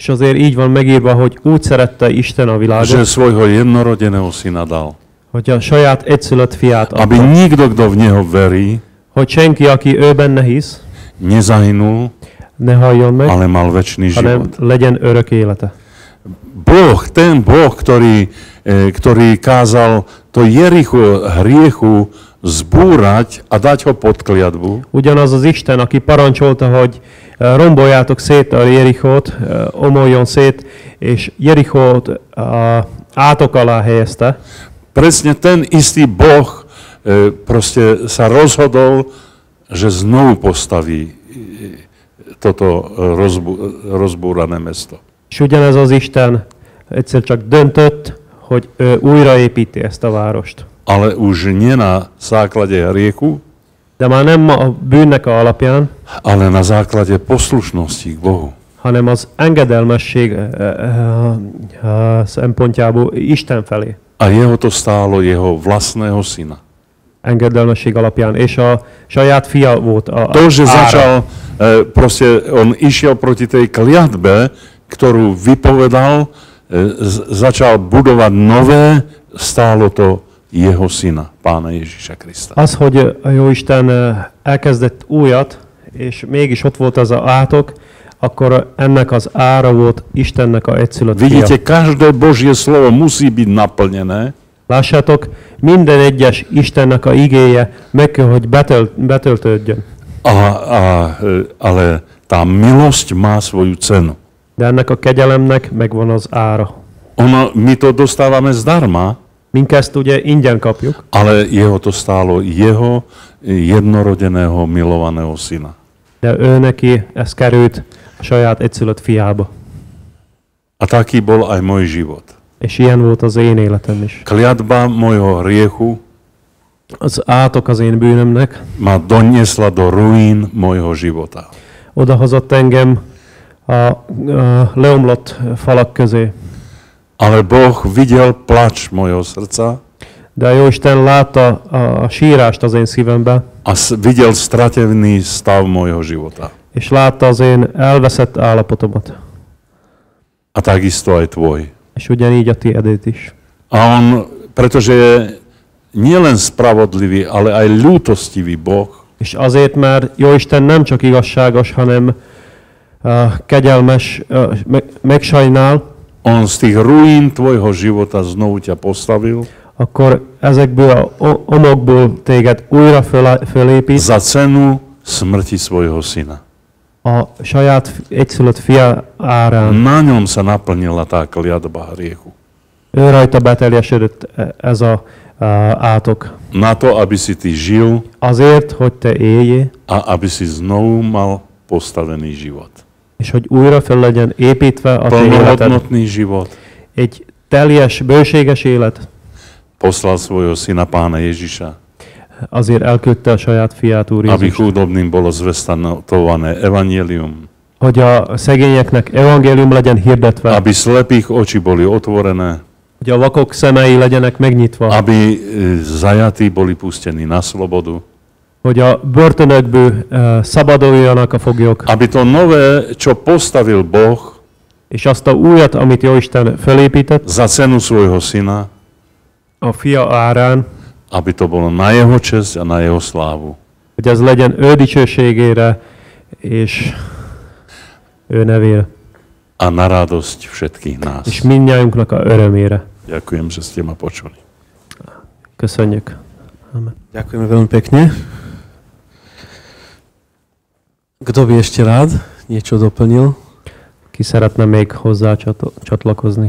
És azért így van megírva, hogy úgy szerette Isten a že világot, svojho jednorodeného syna dal. hogy a saját egyszülött fiát Aby adta, nikto, kto v Neho verí, hogy senki, aki ő benne hisz, nezahynul, ne halljon meg, ale mal väčší hanem život. legyen örök élete. Boh, ten Boh, ktorý, e, ktorý kázal to Jericho hriechu zbúrať a dať ho pod kliatbu, Ugyanaz az Isten, aki parancsolta, hogy eh, romboljátok szét a Jerichót, eh, omoljon szét, és Jerichót eh, átok alá helyezte, presne ten istý Boh e, proste sa rozhodol, že znovu postaví e, toto e, rozbú, rozbúrané mesto. és ugyanez az Isten egyszer csak döntött, hogy újraépíti ezt a várost. Ale už nie na základe hriechu, De már nem a bűnnek a alapján, ale na základe poslušnosti k Bohu. hanem az engedelmesség eh, eh, szempontjából Isten felé. A jeho to stálo jeho vlastného syna. Engedelmesség alapján, és a saját fia volt a, To, že ára. začal, proste on išiel proti tej kliatbe, ktorú vypovedal, začal budovať nové, stálo to jeho syna, pána Ježiša Krista. Az, hogy a Jóisten eh, elkezdett újat, és mégis ott volt az a átok, akkor ennek az ára volt Istennek a egyszülött fia. Vidíte, každé Božie slovo musí byť naplnené, Lássátok, minden egyes Istennek a igéje meg kell, hogy betölt, betöltődjön. a, a, ale tá milosť má svoju cenu. De ennek a kegyelemnek megvan az ára. Ono, my to dostávame zdarma, Mink ezt ugye ingyen kapjuk, ale jeho to stálo jeho jednorodeného milovaného syna. de ő neki ez került a saját egyszülött fiába. A taký bol aj môj život. És ilyen volt az én életem is. Kliatba môjho hriechu Az átok az én bűnömnek, ma doniesla do ruín môjho života. odahozott engem a, a leomlott falak közé. Ale Boh videl plač môjho srdca De a Jóisten látta a sírást az én szívembe, a videl stratený stav môjho života. és látta az én elveszett állapotomat. A takisto aj tvoj. És ugyanígy a tiédét is. A on, pretože je nielen spravodlivý, ale aj ľútostivý Boh, És azért, mert Jóisten nem csak igazságos, hanem uh, kegyelmes, uh, me, megsajnál, on z tých ruín tvojho života znovu ťa postavil akkor ezekből a omokból téged újra föl, fölépít za cenu smrti svojho syna. a saját egyszülött fia árán. Na ňom sa naplnila tá kliatba hriechu. Ő rajta beteljesedett e- ez a uh, átok. Na to, aby si ty žil Azért, hogy te éljé, a aby si znovu mal postavený život. És hogy újra föl legyen építve a te. Plnohodnotný život. Egy teljes, bőséges élet, Poslal svojho syna pána Ježiša, azért elküldte a saját fiát Úr aby Jézus, chudobným bolo zvestanotované evanielium, hogy a szegényeknek evangélium legyen hirdetve, aby slepých oči boli otvorené, hogy a vakok szemei legyenek megnyitva, aby e, zajatí boli pustení na slobodu, hogy a börtönökből uh, szabaduljanak a foglyok, aby to nové, čo postavil Boh és azt a újat, amit Jóisten felépített za cenu svojho syna, a fia árán, aby to bolo na jeho čest a na jeho slávu. hogy ez legyen ő dicsőségére és ő nevére, A na radosť všetkých nás. és mindnyájunknak a örömére. Ďakujem, že ste ma počuli. Köszönjük. Amen. Ďakujeme veľmi pekne. Kto by ešte rád niečo doplnil? Ki szeretne még hozzá csat- csatlakozni?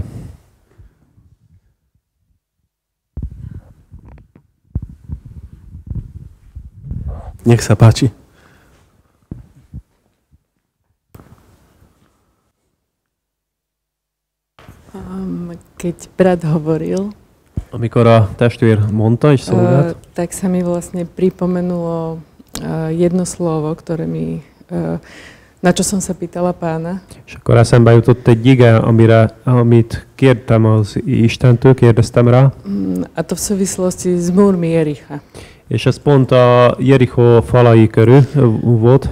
Nech sa páči. Um, keď brat hovoril, Amikor a testvér mondta uh, tak sa mi vlastne pripomenulo uh, jedno slovo, ktoré mi, uh, na čo som sa pýtala pána. és akkor eszembe jutott egy ige, amire, amit kértem az Istentől, kérdeztem rá, Um, a to v súvislosti s múrmi Jericha. és ez pont a Jericho falai körül volt,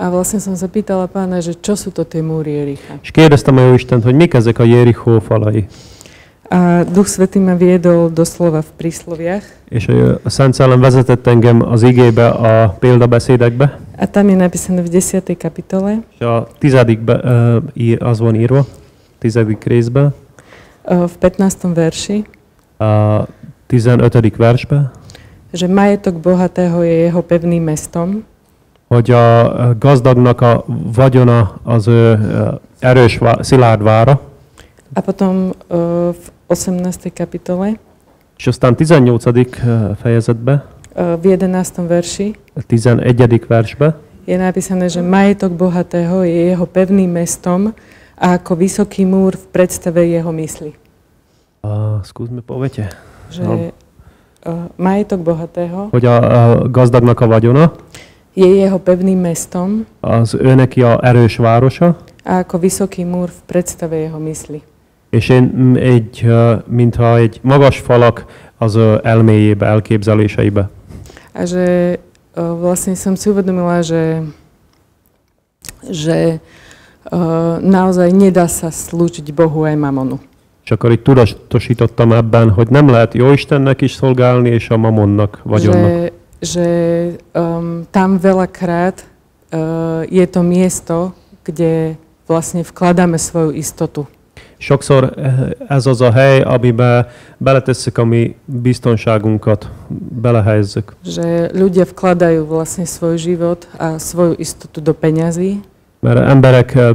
A vlastne som sa pýtala pána, že čo sú to tie múry Jericha. És kérdeztem a Jóistent, hogy mik ezek a Jerichó falai. A Duch Svetý ma viedol doslova v prísloviach. És a Szent Szellem vezetett engem az igébe, a példabeszédekbe, A tam je napísané v 10. kapitole, és a tizedikbe ö, ír, az van írva, tizedik részben, v 15. verši, a 15. versbe, že majetok bohatého je jeho pevným mestom hogy a gazdagnak a vagyona az ő erős, szilárd vára, a potom v 18. kapitole, és aztán 18. ö, fejezetbe, v 11. verši, a 11. versbe, je napísané, že majetok bohatého je jeho pevným mestom a ako vysoký múr v predstave jeho mysli. a, skúsme povete, Že No. uh, majetok bohatého hogy a, a gazdagnak a vagyona, je jeho pevným mestom az ő neki a erős városa, a ako vysoký múr v predstave jeho mysli. És én egy, mintha egy magas falak az elméjébe, elképzeléseibe. A že vlastne som si uvedomila, že, že naozaj nedá sa slúčiť Bohu aj mamonu. És akkor így tudatosítottam ebben, hogy nem lehet jó Istennek is szolgálni, és a mamonnak, vagyonnak. Že, že um, tam veľakrát uh, je to miesto, kde vlastne vkladáme svoju istotu. Sokszor eh, ez az a hely, amiben beletesszük a mi biztonságunkat, belehelyezzük. Že ľudia vkladajú vlastne svoj život a svoju istotu do peňazí Mert emberek eh,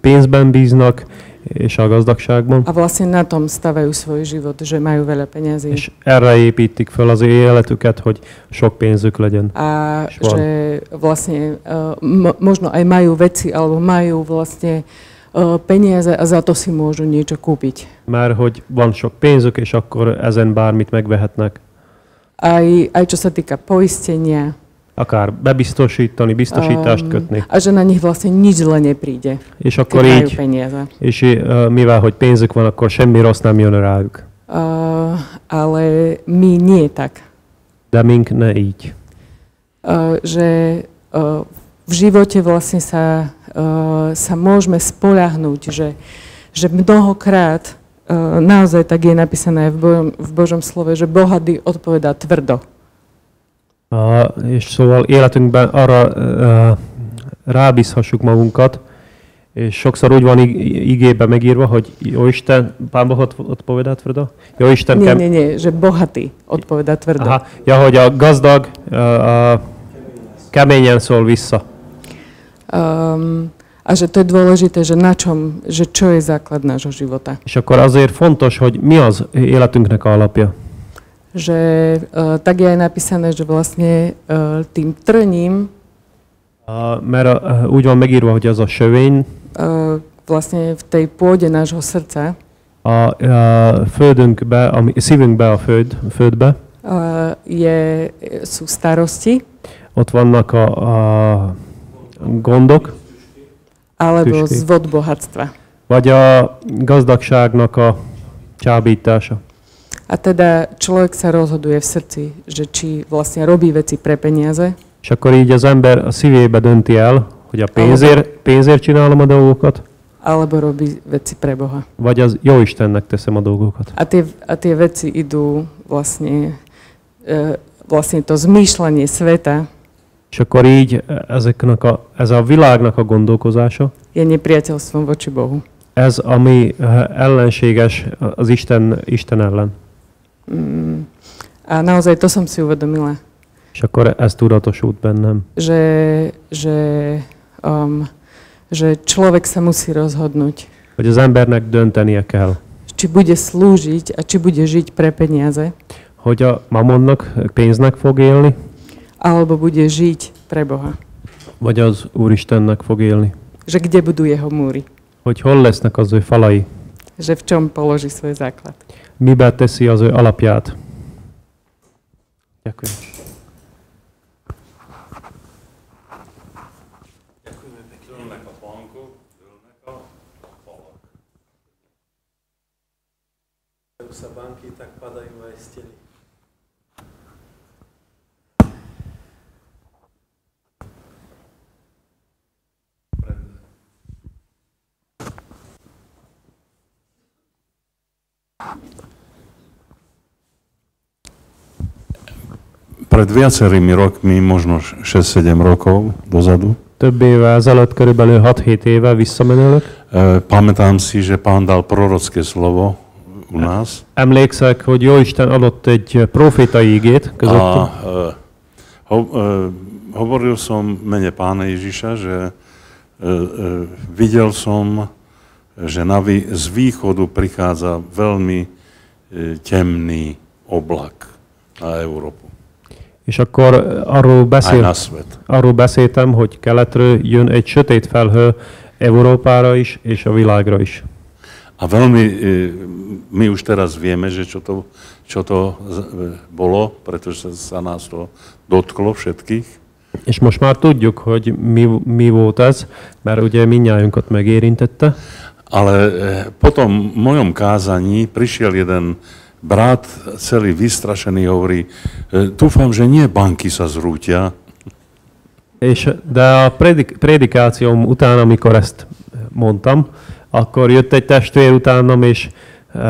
pénzben bíznak, és a gazdagságban, a vlastne na tom stavajú svoj život, že majú veľa peňazí. és erre építik fel az életüket, hogy sok pénzük legyen. A že vlastne uh, mo- možno aj majú veci, alebo majú vlastne uh, peniaze a za to si môžu niečo kúpiť. Mert hogy van sok pénzük, és akkor ezen bármit megvehetnek. Aj, aj čo sa týka poistenia. Akár bebiztosítani, biztosítást Um, kötni. A že na nich vlastne nič zle nepríde, És akkor így, peniaze. és uh, mivel hogy pénzük van, akkor semmi rossz nem jön rájuk. Uh, ale my nie tak. De mink ne így. Uh, že uh, v živote vlastne sa, uh, sa môžeme spolahnúť, že, že mnohokrát uh, naozaj tak je napísané v Božom, v Božom slove, že bohatý odpovedá tvrdo. És szóval életünkben arra uh, rábízhassuk magunkat, és sokszor úgy van ig- igébe megírva, hogy jó Isten, Pán Boh ott, ott povedá tvrdo? Jó Isten, Nie, nie, nie, že bohatý odpovedá tvrdo. Aha, ja, hogy a gazdag uh, uh, keményen szól vissza. Um, a že to je dôležité, že na čom, že čo je základ nášho života. És akkor azért fontos, hogy mi az életünknek a alapja. Že uh, tak je aj napísané, že vlastne uh, tým trním Uh, mert uh, úgy van megírva, hogy az a sövény uh, vlastne v tej pôde nášho srdca a, a földünkbe, a szívünkbe, a föld, földbe, uh, je, sú starosti ott vannak a, a gondok, alebo Tüsky. zvod bohatstva. vagy a gazdagságnak a csábítása. A teda človek sa rozhoduje v srdci, že či vlastne robí veci pre peniaze, És akkor így az ember a szívébe dönti el, hogy a pénzért, pénzért csinálom a dolgokat, alebo robí veci pre Boha. vagy az jó Istennek teszem a dolgokat. A tie, a tie veci idú vlastne, uh, vlastne to zmýšľanie sveta És akkor így ezeknek a, ez a világnak a gondolkozása, je nepriateľstvom voči Bohu. ez ami eh, ellenséges az Isten, Isten ellen. Mm. A naozaj to som si uvedomila, És akkor ez tudatosult bennem. že, že, um, že človek sa musí rozhodnúť, Hogy az embernek döntenie kell, či bude slúžiť a či bude žiť pre peniaze, hogy a mamonnak, pénznek fog élni, alebo bude žiť pre Boha. vagy az Úristennek fog élni. Že kde budú jeho múry. Hogy hol lesznek az ő falai, Že v čom položí svoj základ. miben teszi az ő alapját. Ďakujem. Pred viacerými rokmi, možno 6-7 rokov dozadu, Több éve ezelőtt, körülbelül 6-7 éve visszamenőleg. e, pamätám si, že pán dal prorocké slovo u nás. Emlékszek, hogy Jóisten adott egy profétai igét közöttünk. A e, ho, e, hovoril som mene pána Ježiša, že e, e, videl som, že na vý, z východu prichádza veľmi e, temný oblak na Európu, És akkor arról, aj beszél, na svet. arról beszéltem, hogy keletről jön egy sötét felhő Európára is, és a világra is. A veľmi, my už teraz vieme, že čo to, čo to bolo, pretože sa nás to dotklo všetkých. És most már tudjuk, hogy mi, mi volt ez, mert ugye minnyájunkat megérintette. Ale potom v mojom kázaní prišiel jeden brat, celý vystrašený, hovorí, e, dúfam, že nie banky sa zrútia, És, de a predik, prédikációm után, amikor ezt mondtam, akkor jött egy testvér utánam, és uh,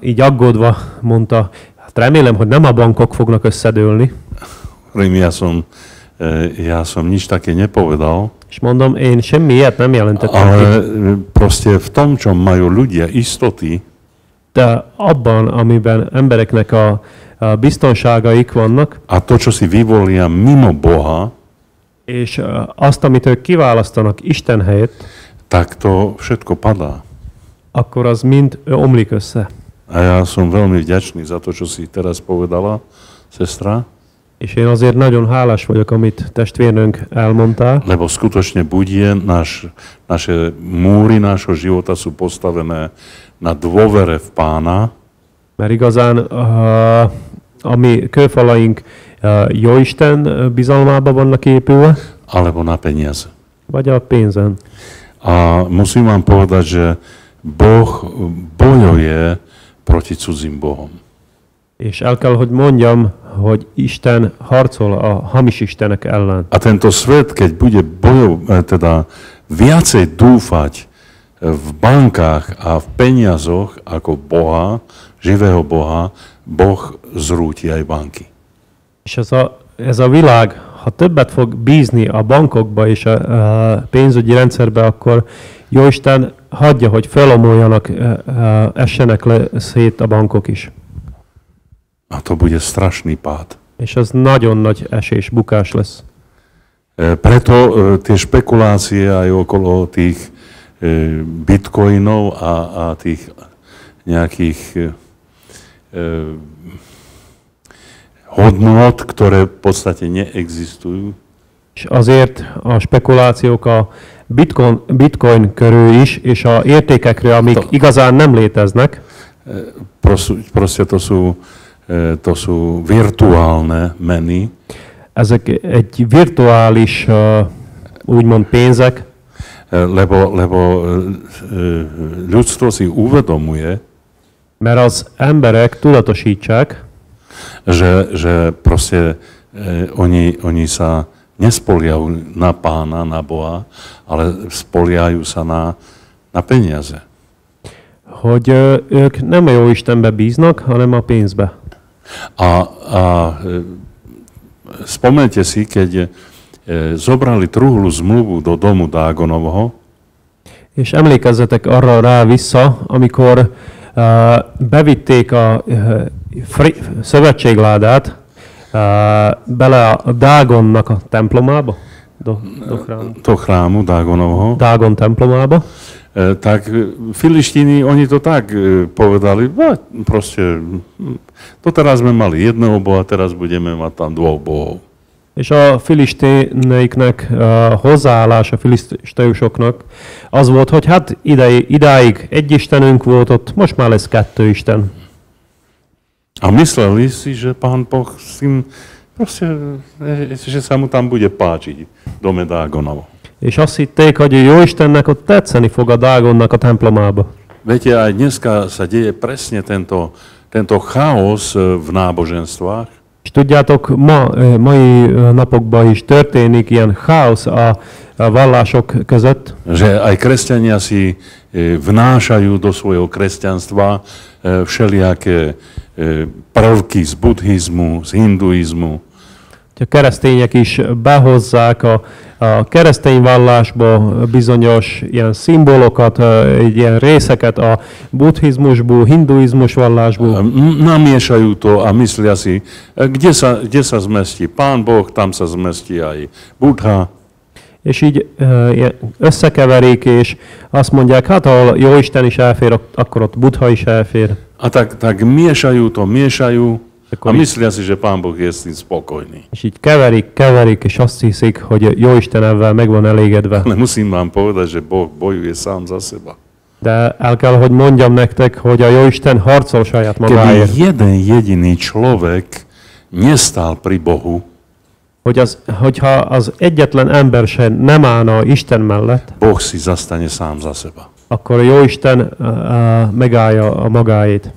így aggódva mondta, hát remélem, hogy nem a bankok fognak összedőlni. hovorím, ja som, e, ja som nič také nepovedal, És mondom, én semmi ilyet nem jelentettem ale proste v tom, čo majú ľudia istoty, de abban, amiben embereknek a, a biztonságaik vannak, a to, čo si vyvolia mimo Boha, és azt, amit ők kiválasztanak Isten helyett, tak to všetko padá. akkor az mind omlik össze. A ja som veľmi vďačný za to, čo si teraz povedala, sestra, És én azért nagyon hálás vagyok, amit testvérnőnk elmondtál, lebo skutočne budie naš, naše múry nášho života sú postavené na dôvere v pána, mert igazán uh, a mi kőfalaink uh, Jóisten uh, bizalmába vannak épülve, alebo na peniaze. vagy a pénzen. A musím vám povedať, že Boh bojuje proti cudzím bohom. És el kell, hogy mondjam, hogy Isten harcol a hamis istenek ellen. A tento svet, keď bude bojov, e, teda viacej dúfať v bankách a v peniazoch ako Boha, živého Boha, Boh zrúti aj banky. És ez a, ez a világ, ha többet fog bízni a bankokba és a, a pénzügyi rendszerbe, akkor Jóisten hagyja, hogy felomoljanak, uh, uh, essenek le szét a bankok is. A to bude strašný pád. És az nagyon nagy esés, bukás lesz. E, Preto e, tie špekulácie aj okolo tých e, bitcoinov a, a tých nejakých e, e, hodnot, ktoré v podstate neexistujú, És azért a spekulációk a bitcoin, bitcoin körül is, és a értékekről, amik To- igazán nem léteznek, proste, proste to sú, e, to sú virtuálne meny, ezek egy virtuális, úgymond pénzek, e, lebo, lebo e, e, ľudstvo si uvedomuje, mert az emberek tudatosítsák, že, že proste e, oni, oni sa nespoliajú na pána, na Boha, ale spoliajú sa na, na peniaze. hogy ö, ők nem a jó Istenbe bíznak, hanem a pénzbe. A, a e, spomente si, keď e, zobrali truhlu zmluvu do domu Dágonovho, És emlékezzetek arra rá vissza, amikor uh, bevitték a uh, fri, szövetségládát uh, bele a Dágonnak a templomába, do, do do chrámu Dágonovho, Dágon templomába, e, tak e, filištíni, oni to tak e, povedali, "No, proste, to teraz sme mali jedného boha, teraz budeme mať tam dvoch bohov. És a filisténeiknek a filiszteusoknak az volt, hogy hát idei, idáig egy istenünk volt ott, most már lesz kettő isten. A mysleli si, že pán Boh s tým, proste, e, že sa mu tam bude páčiť dome Dágonovo. És azt hitték, hogy jó Istennek ott tetszeni fog a Dágonnak a templomába. Viete, aj dneska sa deje presne tento, tento chaos e, v náboženstvách, És tudjátok, ma, ö, mai ö, napokban is történik ilyen cháosz a, a vallások között, že aj kresťania si e, vnášajú do svojho kresťanstva všelijaké prvky z buddhizmu, z hinduizmu. Hogy a keresztények is behozzák a, a keresztény vallásba bizonyos ilyen egy ilyen részeket a buddhizmusból, hinduizmus vallásból, Namiešajú to a myslia si, kde sa, kde sa zmestí Pán Boh, tam sa zmestí aj Buddha. és így összekeverik, és azt mondják, hát ahol jó Isten is elfér, ak- akkor ott Buddha is elfér. A tak, tak miešajú to, miešajú Akkor így, myslia si, že Pán Boh je s tým spokojný. és így keverik, keverik, és azt hiszik, hogy jó Isten ebben meg van elégedve. Ale musím vám povedať, že Boh bojuje sám za seba. De el kell, hogy mondjam nektek, hogy a jó Isten harcol saját Keby magáért. jeden jediný človek nestal pri Bohu, Hogy az, hogyha az egyetlen ember se nem állna Isten mellett, Boh si zastane sám za seba. akkor a jó Isten uh, uh, megállja a magáét.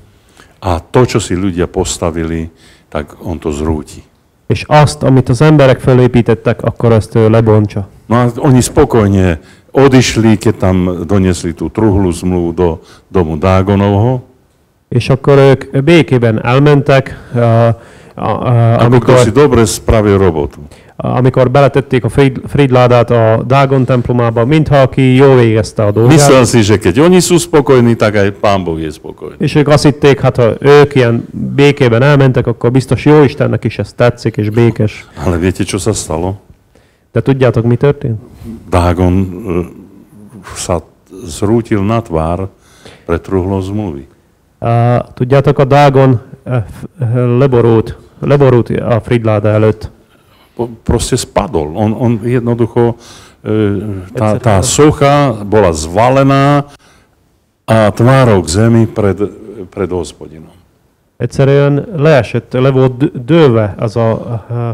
A to, čo si ľudia postavili, tak on to zrúti. És azt, amit az emberek fölépítettek, akkor azt ő lebontsa. No a oni spokojne odišli, keď tam donesli tú truhlu zmluvu do domu Dágonovho. És akkor ők békében elmentek, uh, a, a, Ako kto si amikor, dobre spravil robotu. Amikor beletették a Frid, Fridládát a Dágon templomába, mintha aki jól végezte a Myslel dolgát. si, že keď oni sú spokojní, tak aj Pán Boh je spokojný. És ők azt hitték, hát ha ők ilyen békében elmentek, akkor biztos jó Istennek is ez tetszik és békes. Ale viete, čo sa stalo? De tudjátok, mi történt? Dágon e, sa zrútil na tvár pre truhlo zmluvy. Uh, tudjátok, a Dágon uh, f- uh, leborult, leborult a Fridláda előtt. Proste spadol. On, on jednoducho, e, tá, tá socha bola zvalená a tvárou k zemi pred, pred hospodinom. Egyszerűen leesett, le volt dőlve az a,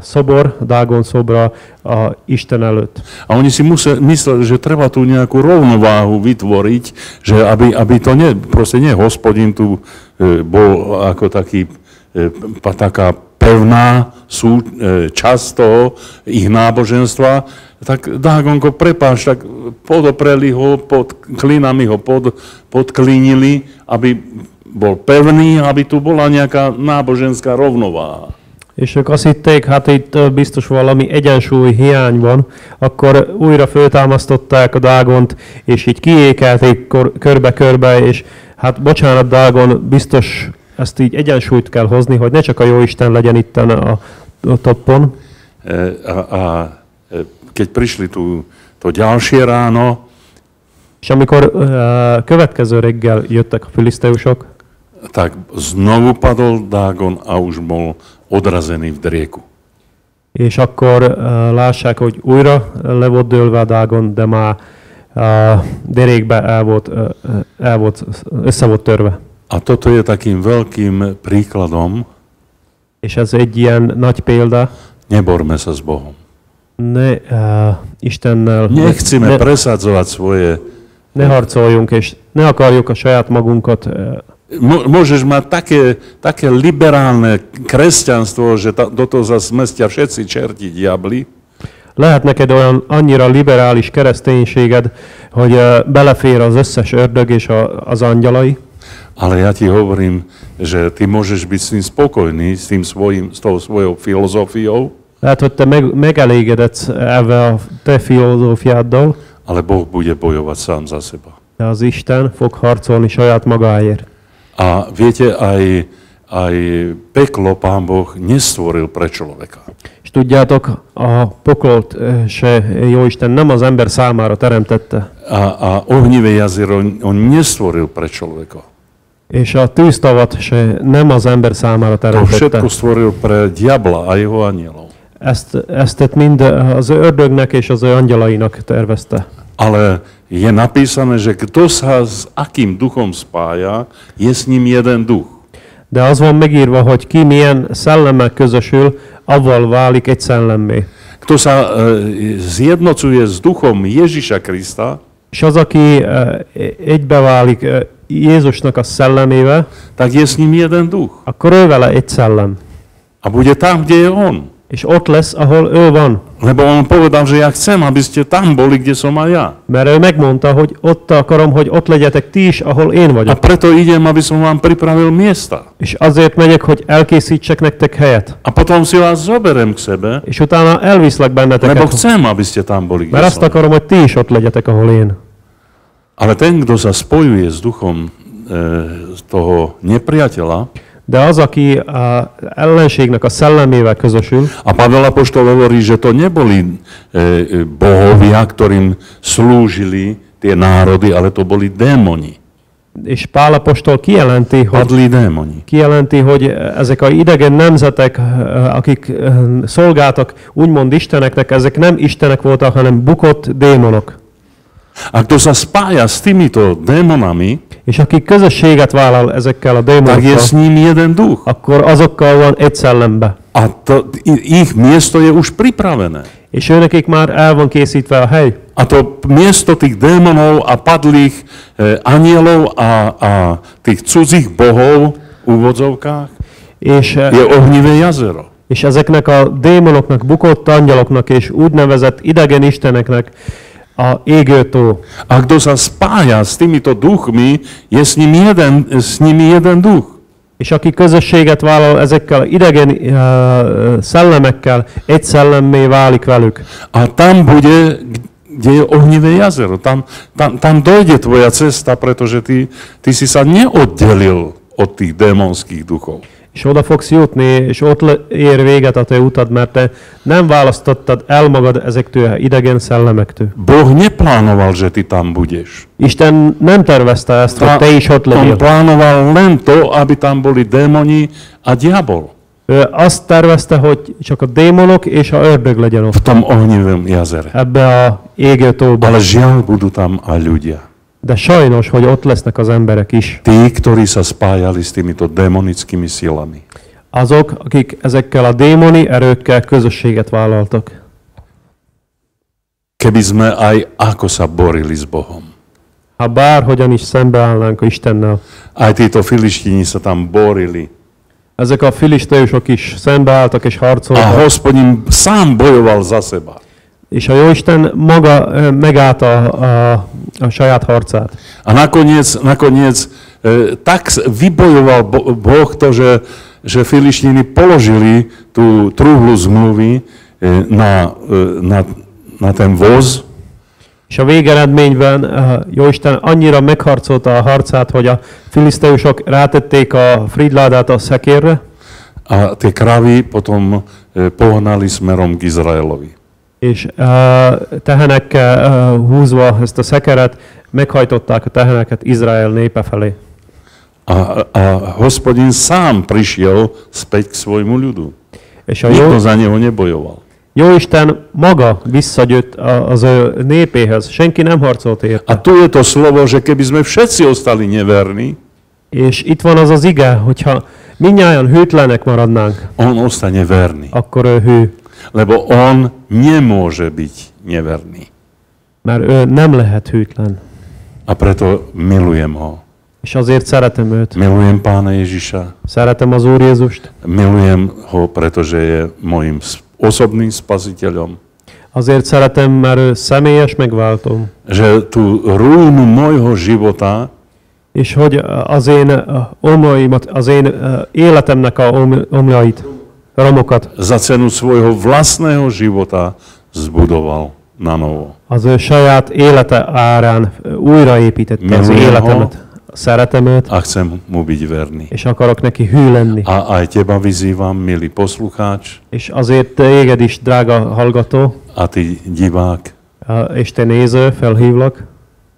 szobor, Dágon szobra a Isten előtt. A oni si museli, mysleli, že treba tu nejakú rovnováhu vytvoriť, že aby, aby to nie, proste nie hospodin tu e, bol ako taký, e, taká pevná sú, e, časť toho ich náboženstva, tak Dágonko, prepáč, tak podopreli ho, pod klinami ho pod, podklínili, aby bol pevný, aby tu bola nejaká náboženská rovnováha. És ők azt hitték, hát itt biztos valami egyensúly hiány van, akkor újra föltámasztották a Dágont, és így kiékelték körbe-körbe, és hát bocsánat Dágon, biztos ezt így egyensúlyt kell hozni, hogy ne csak a jó Isten legyen itten a, a toppon. E, A, a keď prišli tu to ďalšie ráno, És amikor uh, következő reggel jöttek a filiszteusok, tak znovu padol Dágon a už bol odrazený v drieku. és akkor uh, lássák, hogy újra le volt dőlve a Dágon, de már uh, derékbe el volt, uh, el volt, össze volt törve. A toto je takým veľkým príkladom, És ez egy ilyen nagy példa, neborme sa s Bohom. ne uh, Istennel, Nechceme ne, presadzovať svoje... ne harcoljunk, és ne akarjuk a saját magunkat uh, Mo- Môžeš mať také, také liberálne kresťanstvo, že ta, do toho sa zmestia všetci čerti, diabli, Lehet neked olyan annyira liberális kereszténységed, hogy uh, belefér az összes ördög és a, az angyalai, ale ja ti hovorím, že ty môžeš byť s tým spokojný, s, tým svojim, s tou svojou filozofiou, hogy te meg, megelégedetsz ebbe a te filozófiáddal, ale Boh bude bojovať sám za seba. de az Isten fog harcolni saját magáért. A viete, aj, aj peklo Pán Boh nestvoril pre človeka. És tudjátok, a pokolt se jó Isten nem az ember számára teremtette, A, a ohnivé jazero on nestvoril pre človeka. És a tűztavat se nem az ember számára To teremtette. všetko stvoril pre diabla a jeho anielov. Ezt, ezt mind az ördögnek és az angyalainak tervezte. Ale je napísané, že kto sa s akým duchom spája, je s ním jeden duch. De az van megírva, hogy ki milyen szellemmel közösül, avval válik egy szellemmé. Kto sa e, zjednocuje s duchom Ježiša Krista, És az, aki eh, egybeválik eh, Jézusnak a szellemével, tak je s ním jeden duch. akkor ő vele egy szellem. A bude tam, kde je on. És ott lesz, ahol ő van. Lebo on povedal, že ja chcem, aby ste tam boli, kde som aj ja. Mert ő megmondta, hogy ott akarom, hogy ott legyetek ti is, ahol én A vagyok. preto idem, aby som vám pripravil miesta. És azért megyek, hogy elkészítsek nektek helyet. A potom si vás zoberem k sebe, És utána elviszlek lebo benneteket. chcem, aby ste tam boli, Mert azt akarom, hogy ti is ott legyetek, ahol én. Ale ten, kto sa spojuje s duchom e, toho nepriateľa, De az, aki a ellenségnek a szellemével közösül, a Pavel Apoštol hovorí, že to neboli e, e, bohovia, ktorým slúžili tie národy, ale to boli démoni. és Pál apostol kijelenti, hogy démoni. kijelenti, hogy ezek a idegen nemzetek, akik eh, szolgáltak úgymond isteneknek, ezek nem istenek voltak, hanem bukott démonok. A kto sa spája s týmito démonami, És aki közösséget vállal ezekkel a tak je démonokkal, s ním jeden duch. akkor azokkal van egy szellembe. A to, i- ich miesto je už pripravené. És őnekik már el van készítve a hely. A to miesto tých démonov a padlých e, anielov a, a tých cudzích bohov v úvodzovkách És, eh, je ohnivé jazero. és ezeknek a démonoknak, bukott angyaloknak és úgynevezett idegen isteneknek a égőtó. A kto sa spája s týmito duchmi, je s, ním jeden, s nimi jeden duch. És aki közösséget vállal ezekkel idegen uh, szellemekkel, egy szellemmé válik velük. A tam bude, kde je ohnivé jazero. Tam, tam, tam dojde tvoja cesta, pretože ty, ty si sa neoddelil od tých démonských duchov. És oda fogsz jutni, és ott ér véget a te utad, mert te nem választottad el magad ezektől a idegen szellemektől. Boh neplánoval, že ty tam budeš. Isten nem tervezte ezt, hogy te is ott on legyél. plánoval len to, aby tam boli démoni a diabol Ő azt tervezte, hogy csak a démonok és a ördög legyen v ott tom ohnivém jazere. ebbe a égőtóba. Ale žiaľ, budú tam aj ľudia. De sajnos, hogy ott lesznek az emberek is. Tí, ktorí sa spájali s týmito démonickými silami. Azok, akik ezekkel a démoni erőkkel közösséget vállaltak. Keby sme aj ako sa borili s Bohom. Ha bárhogyan is szembeállnánk a Istennel, Aj títo filištíni sa tam borili. ezek a filisteusok is szembeálltak és A harcoltak, hospodin sám bojoval za seba. És a Jóisten maga ö, megállt a, a, a saját harcát. A nakoniec, nakoniec tak vybojoval Bo- Boh to, že, že filištíni položili tú truhlu zmluvy na, na, na ten voz És a végeredményben Jóisten annyira megharcolta a harcát, hogy a filiszteusok rátették a fridládát a szekérre, a tie kravy potom pohnali smerom k Izraelovi. És ö, tehenekkel ö, húzva ezt a szekeret, meghajtották a teheneket Izrael népe felé. A, a hospodin sám prišiel späť k svojmu ľudu. És a Nikto jó, za neho nebojoval. Jóisten maga visszagyött a- az ő népéhez, senki nem harcolt A érte. tu je to slovo, že keby sme všetci ostali neverní, És itt van az az ige, hogyha minnyáján hűtlenek maradnánk, on ostane verný. akkor ő hű, Lebo on nemôže byť neverný. mert ő nem lehet hűtlen. A preto milujem ho. És azért szeretem őt. Milujem pána Ježiša. Szeretem az Úr Jézust. Milujem ho, pretože je môjim s- osobným spasiteľom. Azért szeretem, mert ő személyes megváltom. Že tú rúnu môjho života És hogy az én omlaimat, az én életemnek a om- omlait, romokat, za cenu svojho vlastného života zbudoval na novo. az ő saját élete árán újraépítette az Milujem életemet. Szeretem őt, A chcem mu byť verný. és akarok neki hű lenni. A aj teba vyzývam, milý poslucháč, És azért téged is, drága hallgató, a ty divák, és te néző, felhívlak,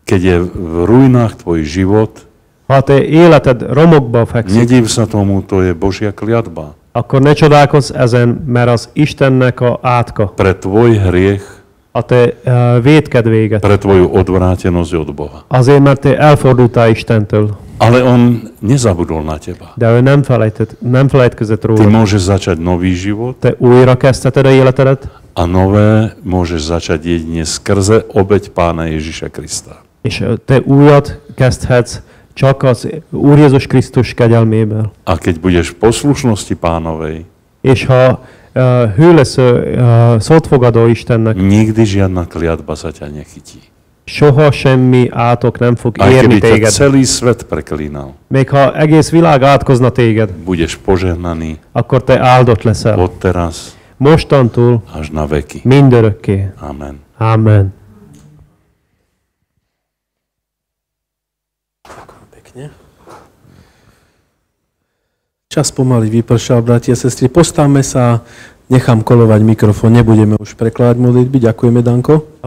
keď je v ruinách tvoj život, ha te életed romokba fekszik, nediv sa tomu, to je Božia kliatba. Akkor ne csodálkozz ezen, mert az Istennek a átka, Pre tvoj hriech, a te ö, védkedvéget. pre tvoju odvrátenosť od Boha. Azért, mert te elfordultál Istentől, Ale on nezabudol na teba. de ő nem, felejtett, nem felejtkezett Ty róla. môžeš začať nový život Te újra kezdheted a életedet, a nové môžeš začať jedine skrze obeď pána Ježiša Krista. és ö, te újat kezdhetsz csak az Úr Jézus Krisztus kegyelméből. A keď budeš poslušnosti pánovej, És ha hű lesz, ö, szót fogadó Istennek. Nikdy žiadna kliatba sa ťa nechytí. Soha semmi átok nem fog Aj érni téged. celý svet preklínal, Még ha egész világ átkozna téged, budeš požehnaný akkor te áldott leszel. od teraz Mostantól až na veky. mindörökké. Amen. Amen. Čas pomaly vypršal, bratia a sestry. Postavme sa, nechám kolovať mikrofón, nebudeme už prekladať modlitby. Ďakujeme, Danko.